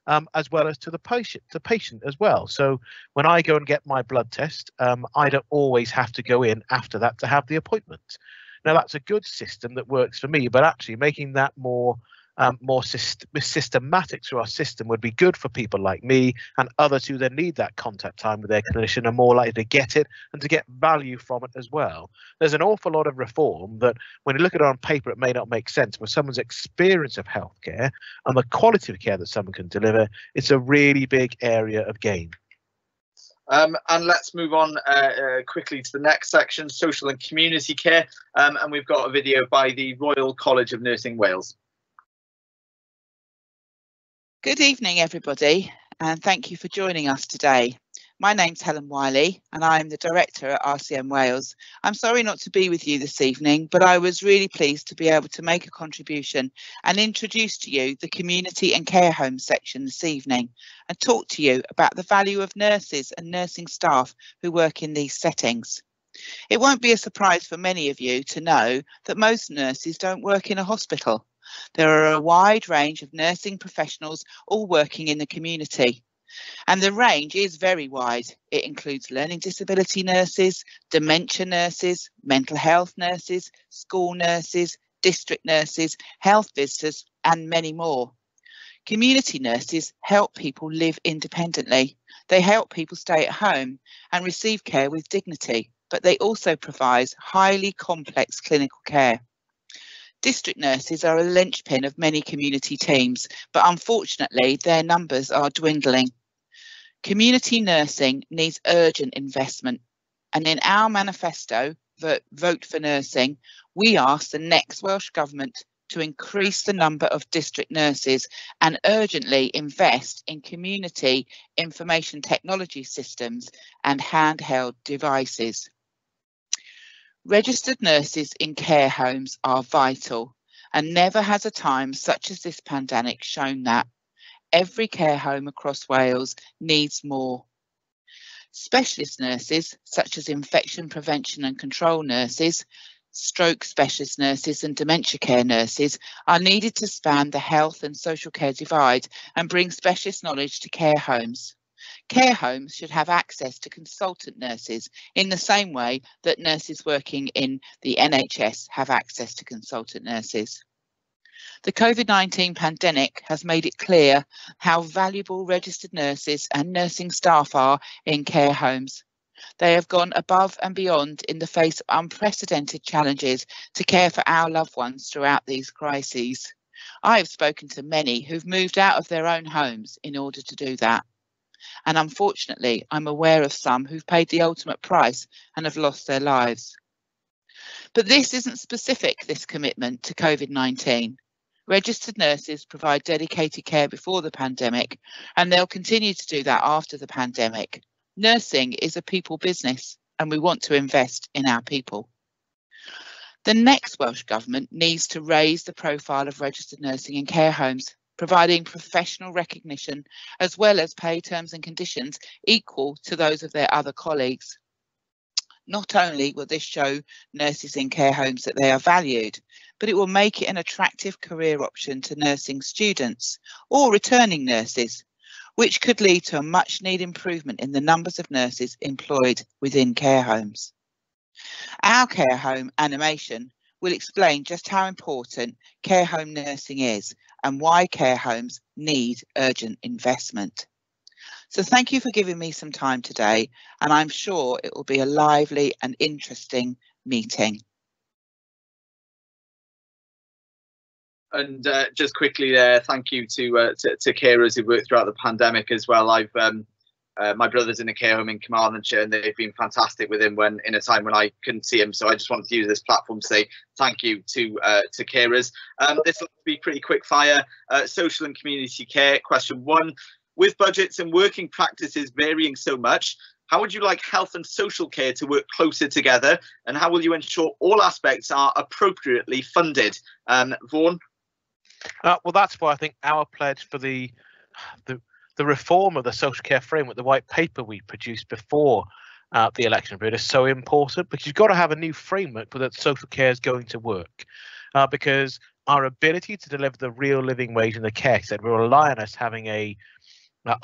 Um, as well as to the patient, the patient as well. So when I go and get my blood test, um, I don't always have to go in after that to have the appointment. Now that's a good system that works for me, but actually making that more um, more syst systematic through our system would be good for people like me and others who then need that contact time with their clinician are more likely to get it and to get value from it as well. There's an awful lot of reform that when you look at it on paper, it may not make sense, but someone's experience of healthcare and the quality of care that someone can deliver, it's a really big area of gain. Um, and let's move on uh, uh, quickly to the next section, social and community care. Um, and we've got a video by the Royal College of Nursing Wales. Good evening, everybody, and thank you for joining us today. My name's Helen Whyley and I'm the Director at RCN Wales. I'm sorry not to be with you this evening, but I was really pleased to be able to make a contribution and introduce to you the community and care home section this evening and talk to you about the value of nurses and nursing staff who work in these settings. It won't be a surprise for many of you to know that most nurses don't work in a hospital. There are a wide range of nursing professionals all working in the community. And the range is very wide. It includes learning disability nurses, dementia nurses, mental health nurses, school nurses, district nurses, health visitors, and many more. Community nurses help people live independently. They help people stay at home and receive care with dignity, but they also provide highly complex clinical care. District nurses are a linchpin of many community teams, but unfortunately their numbers are dwindling. Community nursing needs urgent investment. And in our manifesto, Vote for Nursing, we ask the next Welsh Government to increase the number of district nurses and urgently invest in community information technology systems and handheld devices. Registered nurses in care homes are vital and never has a time such as this pandemic shown that every care home across Wales needs more. Specialist nurses, such as infection prevention and control nurses, stroke specialist nurses and dementia care nurses are needed to span the health and social care divide and bring specialist knowledge to care homes. Care homes should have access to consultant nurses in the same way that nurses working in the NHS have access to consultant nurses. The COVID-19 pandemic has made it clear how valuable registered nurses and nursing staff are in care homes. They have gone above and beyond in the face of unprecedented challenges to care for our loved ones throughout these crises. I have spoken to many who've moved out of their own homes in order to do that. And unfortunately, I'm aware of some who've paid the ultimate price and have lost their lives. But this isn't specific, this commitment to COVID-19. Registered nurses provide dedicated care before the pandemic, and they'll continue to do that after the pandemic. Nursing is a people business, and we want to invest in our people. The next Welsh Government needs to raise the profile of registered nursing in care homes, providing professional recognition as well as pay terms and conditions equal to those of their other colleagues. Not only will this show nurses in care homes that they are valued, but it will make it an attractive career option to nursing students or returning nurses, which could lead to a much needed improvement in the numbers of nurses employed within care homes. Our care home animation will explain just how important care home nursing is and why care homes need urgent investment. So thank you for giving me some time today, and I'm sure it will be a lively and interesting meeting. And uh, just quickly there, thank you to, uh, to, to carers who worked throughout the pandemic as well. I've um, uh, my brother's in a care home in Carmarthenshire and they've been fantastic with him when in a time when I couldn't see him. So I just wanted to use this platform to say thank you to uh, to carers. Um, this will be pretty quick fire. Uh, social and community care. Question one: with budgets and working practices varying so much, how would you like health and social care to work closer together? And how will you ensure all aspects are appropriately funded? Um, Vaughan? Uh, well, that's why I think our pledge for the, the the reform of the social care framework, the white paper we produced before uh, the election period, is so important because you've got to have a new framework for that social care is going to work. Uh, because our ability to deliver the real living wage in the care sector will rely on us having a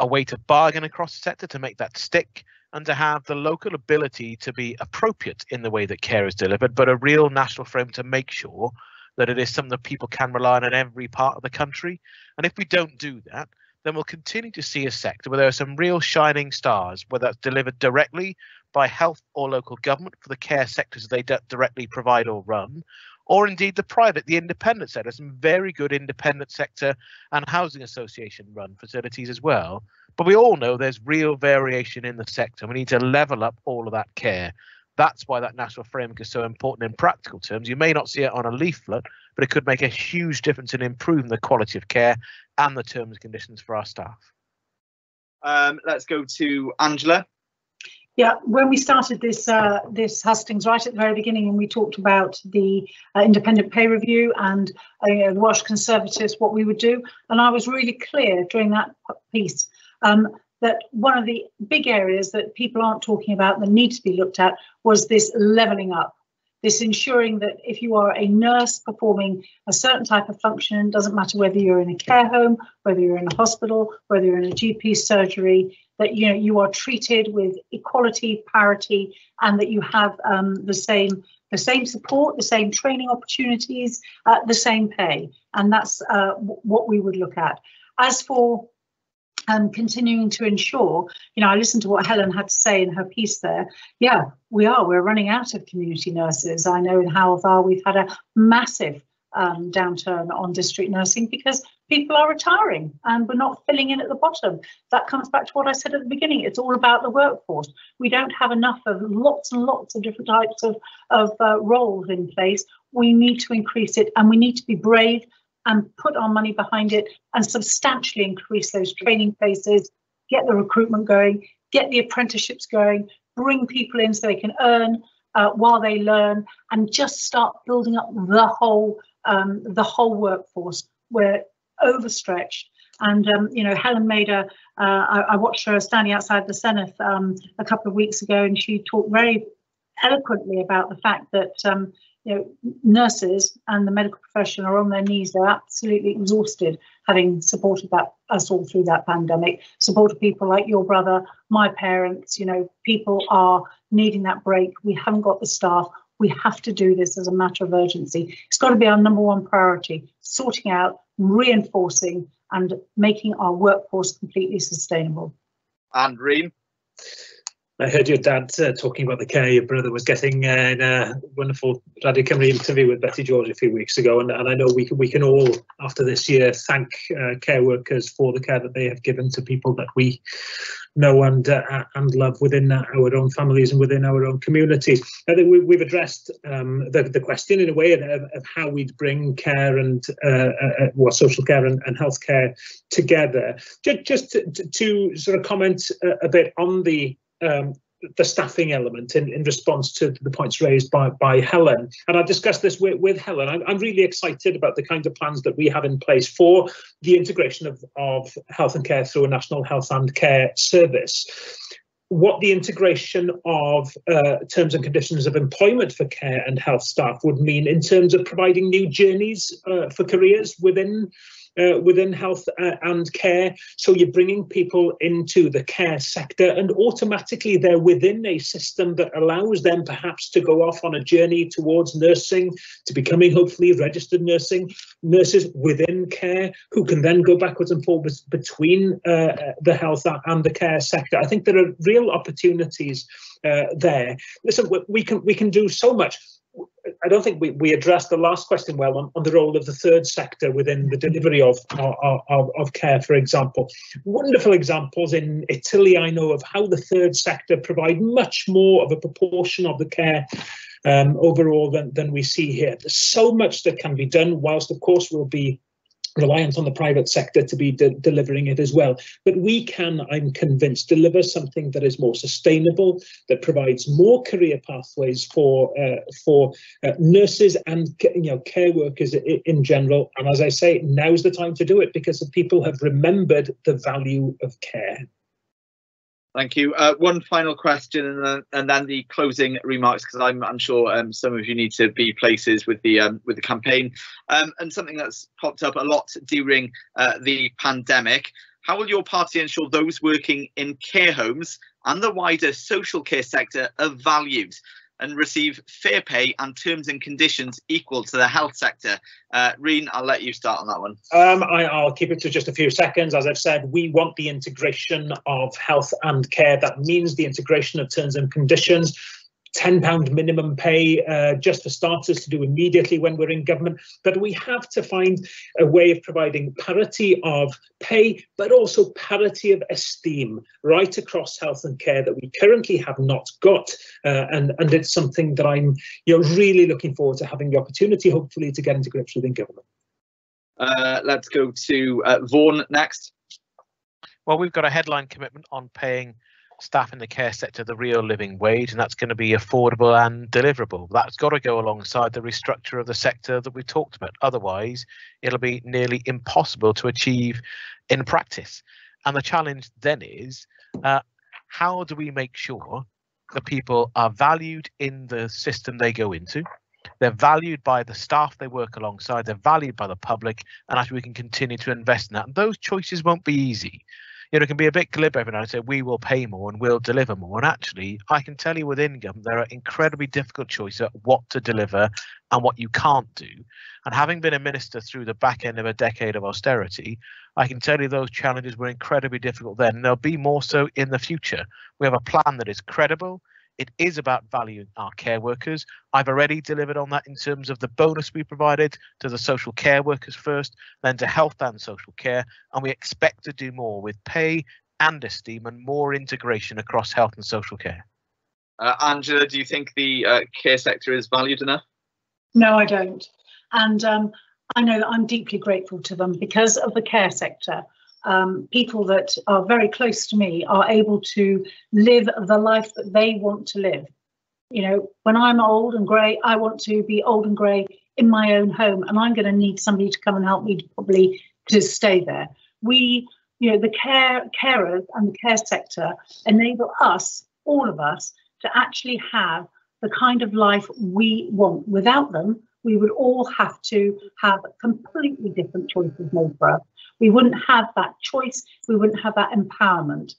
a way to bargain across the sector to make that stick and to have the local ability to be appropriate in the way that care is delivered, but a real national frame to make sure that it is something that people can rely on in every part of the country. And if we don't do that, then we'll continue to see a sector where there are some real shining stars, whether that's delivered directly by health or local government for the care sectors they directly provide or run, or indeed the private, the independent sector, some very good independent sector and housing association run facilities as well. But we all know there's real variation in the sector. We need to level up all of that care. That's why that national framework is so important in practical terms. You may not see it on a leaflet, but it could make a huge difference in improving the quality of care and the terms and conditions for our staff. Um, let's go to Angela. Yeah, when we started this uh, this hustings right at the very beginning, and we talked about the uh, independent pay review and uh, you know, the Welsh Conservatives, what we would do, and I was really clear during that piece um, that one of the big areas that people aren't talking about that need to be looked at was this levelling up this ensuring that if you are a nurse performing a certain type of function, doesn't matter whether you're in a care home, whether you're in a hospital, whether you're in a GP surgery, that you know you are treated with equality, parity, and that you have um, the same the same support, the same training opportunities, uh, the same pay, and that's uh, what we would look at. As for um, continuing to ensure, you know, I listened to what Helen had to say in her piece there. Yeah, we are. We're running out of community nurses. I know in Hywel Dda we've had a massive um, downturn on district nursing because people are retiring and we're not filling in at the bottom. That comes back to what I said at the beginning. It's all about the workforce. We don't have enough of lots and lots of different types of, of uh, roles in place. We need to increase it and we need to be brave and put our money behind it and substantially increase those training places, get the recruitment going, get the apprenticeships going, bring people in so they can earn uh, while they learn, and just start building up the whole um, the whole workforce. We're overstretched. And um, you know, Helen made a. Uh, I, I, watched her standing outside the Senedd um, a couple of weeks ago, and she talked very eloquently about the fact that um, you know, nurses and the medical profession are on their knees. They're absolutely exhausted, having supported that us all through that pandemic. Supported people like your brother, my parents. You know, people are needing that break. We haven't got the staff. We have to do this as a matter of urgency. It's got to be our number one priority: sorting out, reinforcing, and making our workforce completely sustainable. And Rhun. I heard your dad uh, talking about the care your brother was getting uh, in a wonderful Radio Cymru interview with Beti George a few weeks ago, and, and I know we can we can all after this year thank uh, care workers for the care that they have given to people that we know and uh, and love within our own families and within our own communities. I think we, have addressed um, the, the question in a way of, of how we'd bring care and uh, uh, well, social care and, and health care together. Just, just to, to, sort of comment a, a bit on the um, the staffing element in, in response to the points raised by, by Helen. And I discussed this with, with Helen. I'm, I'm really excited about the kind of plans that we have in place for the integration of, of health and care through a national health and care service. What the integration of uh, terms and conditions of employment for care and health staff would mean in terms of providing new journeys uh, for careers within uh, within health uh, and care. So you're bringing people into the care sector and automatically they're within a system that allows them perhaps to go off on a journey towards nursing, to becoming hopefully registered nursing nurses within care who can then go backwards and forwards between uh, the health and the care sector. I think there are real opportunities uh, there. Listen, we can we can do so much I don't think we, we addressed the last question well on, on the role of the third sector within the delivery of, of, of care, for example. Wonderful examples in Italy, I know, of how the third sector provide much more of a proportion of the care um, overall than, than we see here. There's so much that can be done, whilst of course we'll be reliant on the private sector to be de delivering it as well. But we can, I'm convinced, deliver something that is more sustainable, that provides more career pathways for uh, for uh, nurses and you know care workers in general. And as I say, now's the time to do it because people have remembered the value of care. Thank you. Uh, one final question, and then, and then the closing remarks, because I'm, I'm sure um, some of you need to be places with the um, with the campaign, um, and something that's popped up a lot during uh, the pandemic. How will your party ensure those working in care homes and the wider social care sector are valued? And receive fair pay and terms and conditions equal to the health sector. Uh, Rhun, I'll let you start on that one. Um, I, will keep it to just a few seconds. As I've said, we want the integration of health and care. That means the integration of terms and conditions. £10 minimum pay uh, just for starters to do immediately when we're in government. But we have to find a way of providing parity of pay, but also parity of esteem right across health and care that we currently have not got. Uh, and, and it's something that I'm you know, really looking forward to having the opportunity, hopefully, to get into grips within government. Uh, let's go to uh, Vaughan next. Well, we've got a headline commitment on paying staff in the care sector the real living wage, and that's going to be affordable and deliverable. That's got to go alongside the restructure of the sector that we talked about. Otherwise, it'll be nearly impossible to achieve in practice. And the challenge then is uh, how do we make sure that people are valued in the system they go into? They're valued by the staff they work alongside, they're valued by the public, and actually we can continue to invest in that. And those choices won't be easy you know, it can be a bit glib every now and say we will pay more and we'll deliver more. And actually, I can tell you within government there are incredibly difficult choices at what to deliver and what you can't do. And having been a minister through the back end of a decade of austerity, I can tell you those challenges were incredibly difficult then. And they'll be more so in the future. We have a plan that is credible, it is about valuing our care workers. I've already delivered on that in terms of the bonus we provided to the social care workers first, then to health and social care, and we expect to do more with pay and esteem and more integration across health and social care. Uh, Angela, do you think the uh, care sector is valued enough? No, I don't. And um, I know that I'm deeply grateful to them because of the care sector um, people that are very close to me are able to live the life that they want to live. You know, when I'm old and grey, I want to be old and grey in my own home, and I'm going to need somebody to come and help me to probably to stay there. We, you know, the care carers and the care sector enable us, all of us, to actually have the kind of life we want. Without them, we would all have to have completely different choices made for us. We wouldn't have that choice, we wouldn't have that empowerment.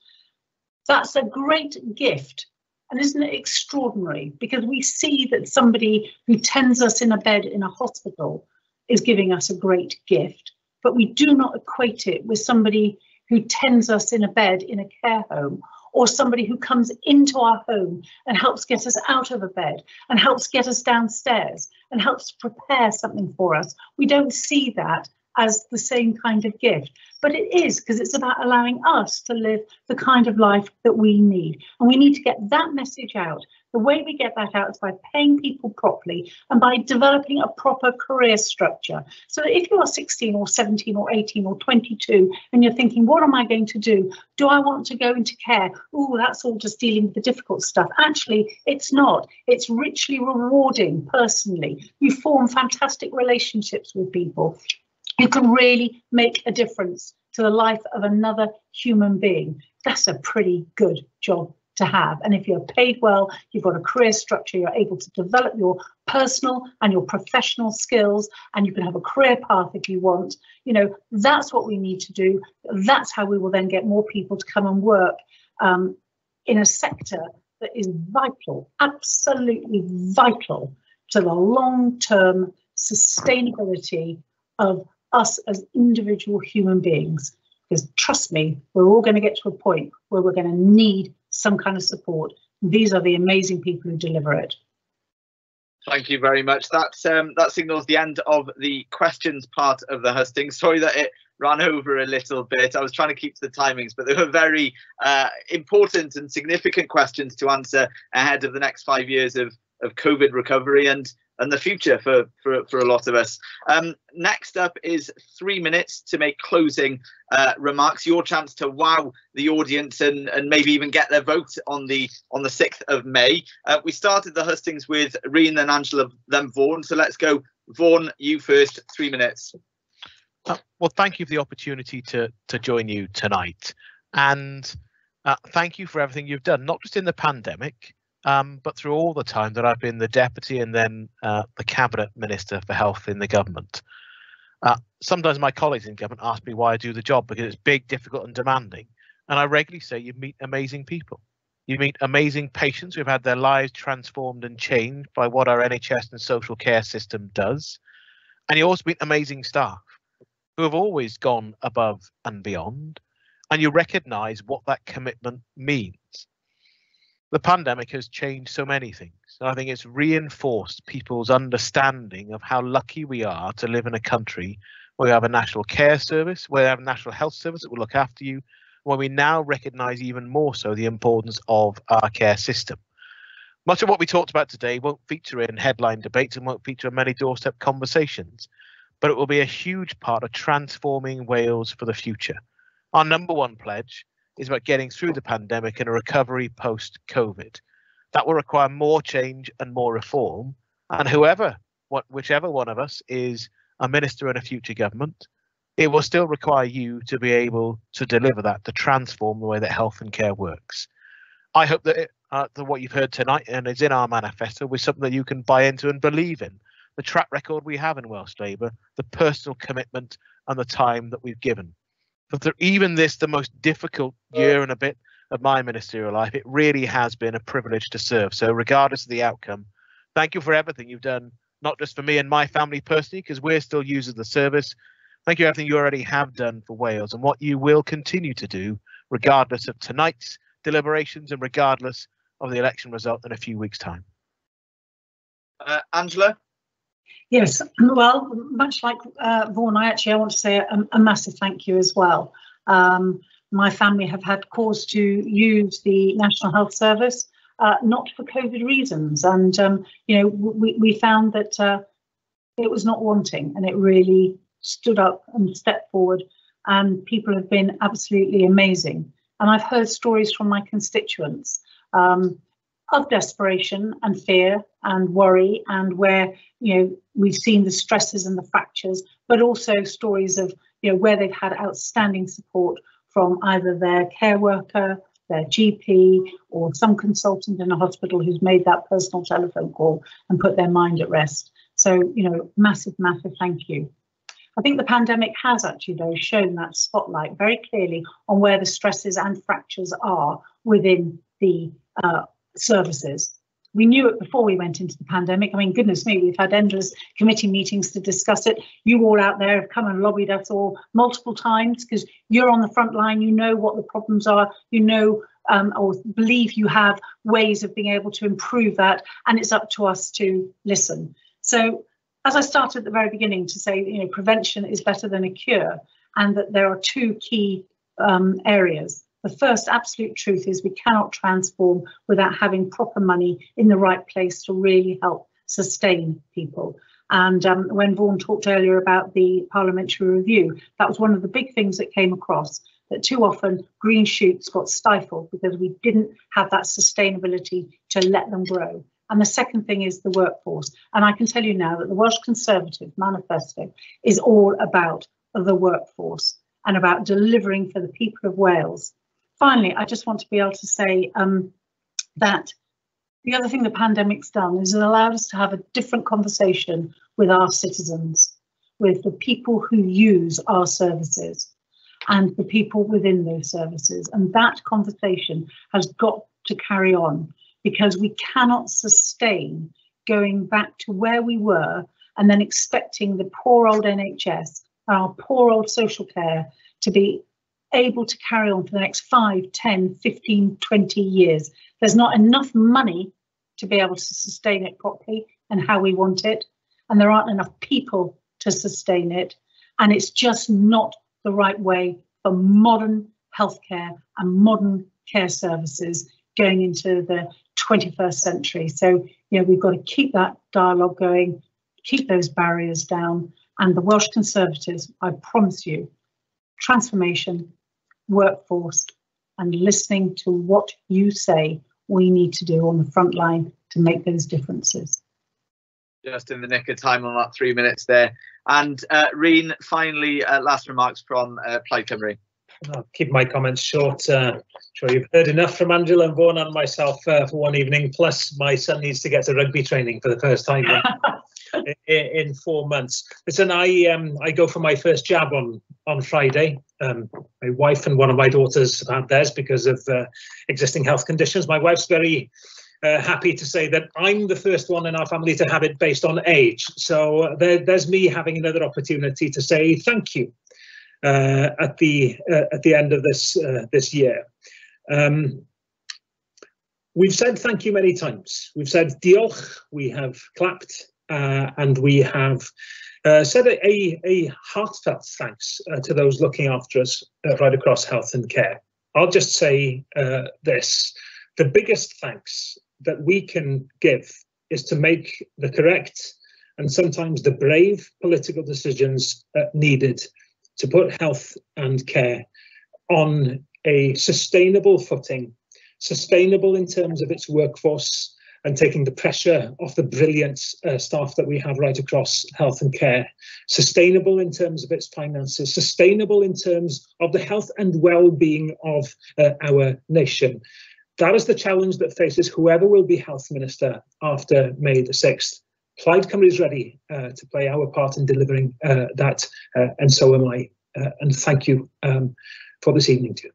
That's a great gift. And isn't it extraordinary? Because we see that somebody who tends us in a bed in a hospital is giving us a great gift, but we do not equate it with somebody who tends us in a bed in a care home or somebody who comes into our home and helps get us out of a bed and helps get us downstairs and helps prepare something for us. We don't see that as the same kind of gift. But it is because it's about allowing us to live the kind of life that we need. And we need to get that message out. The way we get that out is by paying people properly and by developing a proper career structure. So if you're 16 or 17 or 18 or 22 and you're thinking, what am I going to do? Do I want to go into care? Oh, that's all just dealing with the difficult stuff. Actually, it's not. It's richly rewarding personally. You form fantastic relationships with people you can really make a difference to the life of another human being. That's a pretty good job to have. And if you're paid well, you've got a career structure, you're able to develop your personal and your professional skills, and you can have a career path if you want. You know, that's what we need to do. That's how we will then get more people to come and work um, in a sector that is vital, absolutely vital to the long term sustainability of us as individual human beings. Because trust me, we're all going to get to a point where we're going to need some kind of support. These are the amazing people who deliver it. Thank you very much. That's um, that signals the end of the questions part of the hustings. Sorry that it ran over a little bit. I was trying to keep to the timings, but they were very uh, important and significant questions to answer ahead of the next five years of of COVID recovery and and the future for for, for a lot of us. Um, next up is three minutes to make closing uh, remarks. Your chance to wow the audience and and maybe even get their vote on the on the sixth of May. Uh, we started the hustings with Rhun and Angela, then Vaughan. So let's go, Vaughan. You first. Three minutes. Uh, well, thank you for the opportunity to to join you tonight, and uh, thank you for everything you've done, not just in the pandemic, um, but through all the time that I've been the deputy and then uh, the cabinet minister for health in the government. Uh, sometimes my colleagues in government ask me why I do the job because it's big, difficult, and demanding. And I regularly say you meet amazing people. You meet amazing patients who've had their lives transformed and changed by what our NHS and social care system does. And you also meet amazing staff who have always gone above and beyond. And you recognize what that commitment means the pandemic has changed so many things. I think it's reinforced people's understanding of how lucky we are to live in a country where we have a national care service, where we have a national health service that will look after you, where we now recognise even more so the importance of our care system. Much of what we talked about today won't feature in headline debates and won't feature in many doorstep conversations, but it will be a huge part of transforming Wales for the future. Our number one pledge is about getting through the pandemic and a recovery post COVID. That will require more change and more reform. And whoever, what, whichever one of us is a minister in a future government, it will still require you to be able to deliver that, to transform the way that health and care works. I hope that, it, uh, that what you've heard tonight and is in our manifesto was something that you can buy into and believe in. The track record we have in Welsh Labour, the personal commitment and the time that we've given. But even this, the most difficult year and a bit of my ministerial life, it really has been a privilege to serve. So regardless of the outcome, thank you for everything you've done, not just for me and my family personally, because we're still users of the service. Thank you for everything you already have done for Wales and what you will continue to do, regardless of tonight's deliberations and regardless of the election result in a few weeks' time. Uh, Angela? Yes, well, much like uh, Vaughan, I actually I want to say a, a massive thank you as well. Um, my family have had cause to use the National Health Service, uh, not for COVID reasons, and um, you know we we found that uh, it was not wanting, and it really stood up and stepped forward, and people have been absolutely amazing. And I've heard stories from my constituents. Um, of desperation and fear and worry and where you know we've seen the stresses and the fractures but also stories of you know where they've had outstanding support from either their care worker their gp or some consultant in a hospital who's made that personal telephone call and put their mind at rest. So you know massive massive thank you. I think the pandemic has actually, though, shown that spotlight very clearly on where the stresses and fractures are within the uh, services. We knew it before we went into the pandemic. I mean, goodness me, we've had endless committee meetings to discuss it. You all out there have come and lobbied us all multiple times because you're on the front line. You know what the problems are. You know um, or believe you have ways of being able to improve that, and it's up to us to listen. So, as I started at the very beginning to say, you know, prevention is better than a cure, and that there are two key um, areas the first absolute truth is we cannot transform without having proper money in the right place to really help sustain people. And um, when Vaughan talked earlier about the parliamentary review, that was one of the big things that came across that too often green shoots got stifled because we didn't have that sustainability to let them grow. And the second thing is the workforce. And I can tell you now that the Welsh Conservative manifesto is all about the workforce and about delivering for the people of Wales finally, I just want to be able to say um, that the other thing the pandemic's done is it allowed us to have a different conversation with our citizens, with the people who use our services and the people within those services. And that conversation has got to carry on because we cannot sustain going back to where we were and then expecting the poor old NHS, our poor old social care to be able to carry on for the next 5, 10, 15, 20 years. There's not enough money to be able to sustain it properly and how we want it. And there aren't enough people to sustain it. And it's just not the right way for modern healthcare and modern care services going into the 21st century. So, you know, we've got to keep that dialogue going, keep those barriers down. And the Welsh Conservatives, I promise you, transformation workforce and listening to what you say we need to do on the front line to make those differences. Just in the nick of time on that three minutes there. And uh, Rhun, finally, uh, last remarks from uh, Plaid Cymru. I'll keep my comments short. Uh, sure you've heard enough from Angela and Vaughan and myself uh, for one evening. Plus, my son needs to get to rugby training for the first time in, in, four months. Listen, I um, I go for my first jab on on Friday. Um, my wife and one of my daughters have had theirs because of uh, existing health conditions. My wife's very uh, happy to say that I'm the first one in our family to have it based on age. So there, there's me having another opportunity to say thank you uh, at the uh, at the end of this uh, this year. Um, we've said thank you many times. We've said diolch. We have clapped uh, and we have uh, said a, a, a, heartfelt thanks uh, to those looking after us uh, right across health and care. I'll just say uh, this, the biggest thanks that we can give is to make the correct and sometimes the brave political decisions uh, needed to put health and care on a sustainable footing, sustainable in terms of its workforce and taking the pressure off the brilliant uh, staff that we have right across health and care, sustainable in terms of its finances, sustainable in terms of the health and well-being of uh, our nation. That is the challenge that faces whoever will be health minister after May the 6th. Plaid Cymru is ready uh, to play our part in delivering uh, that, uh, and so am I. Uh, and thank you um, for this evening too.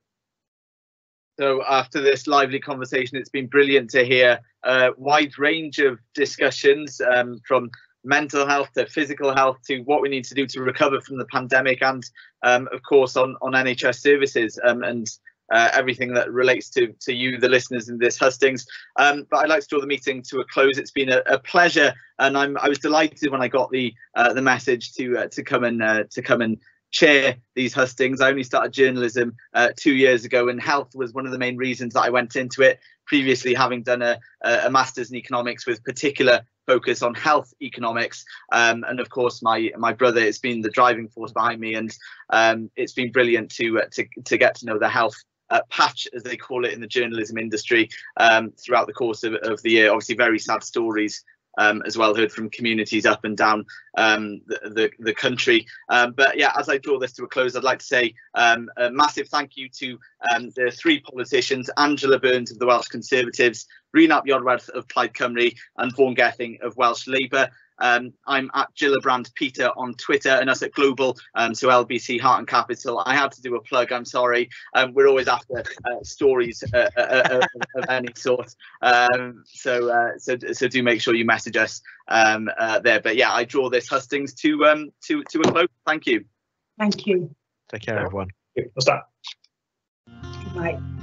So after this lively conversation, it's been brilliant to hear a wide range of discussions um, from mental health to physical health to what we need to do to recover from the pandemic and um, of course on, on NHS services um, and uh, everything that relates to to you, the listeners in this hustings. Um, but I'd like to draw the meeting to a close. It's been a, a pleasure, and I'm I was delighted when I got the uh, the message to uh, to come and uh, to come and chair these hustings. I only started journalism uh, two years ago, and health was one of the main reasons that I went into it. Previously, having done a, a master's in economics with particular focus on health economics, um, and of course, my my brother has been the driving force behind me, and um, it's been brilliant to uh, to to get to know the health uh, patch, as they call it in the journalism industry, um, throughout the course of, of, the year. Obviously, very sad stories um, as well, heard from communities up and down um, the, the, the, country. Um, but yeah, as I draw this to a close, I'd like to say um, a massive thank you to um, the three politicians, Angela Burns of the Welsh Conservatives, Rhun Iorwerth of Plaid Cymru and Vaughan Gething of Welsh Labour. Um, I'm at Gillibrand Peter on Twitter and us at Global, um, so LBC Heart and Capital. I had to do a plug, I'm sorry. Um, we're always after uh, stories uh, uh, uh of, of, any sort. Um, so, uh, so, so do make sure you message us um, uh, there. But yeah, I draw this hustings to, um, to, to a close. Thank you. Thank you. Take care, everyone. What's that? Good night.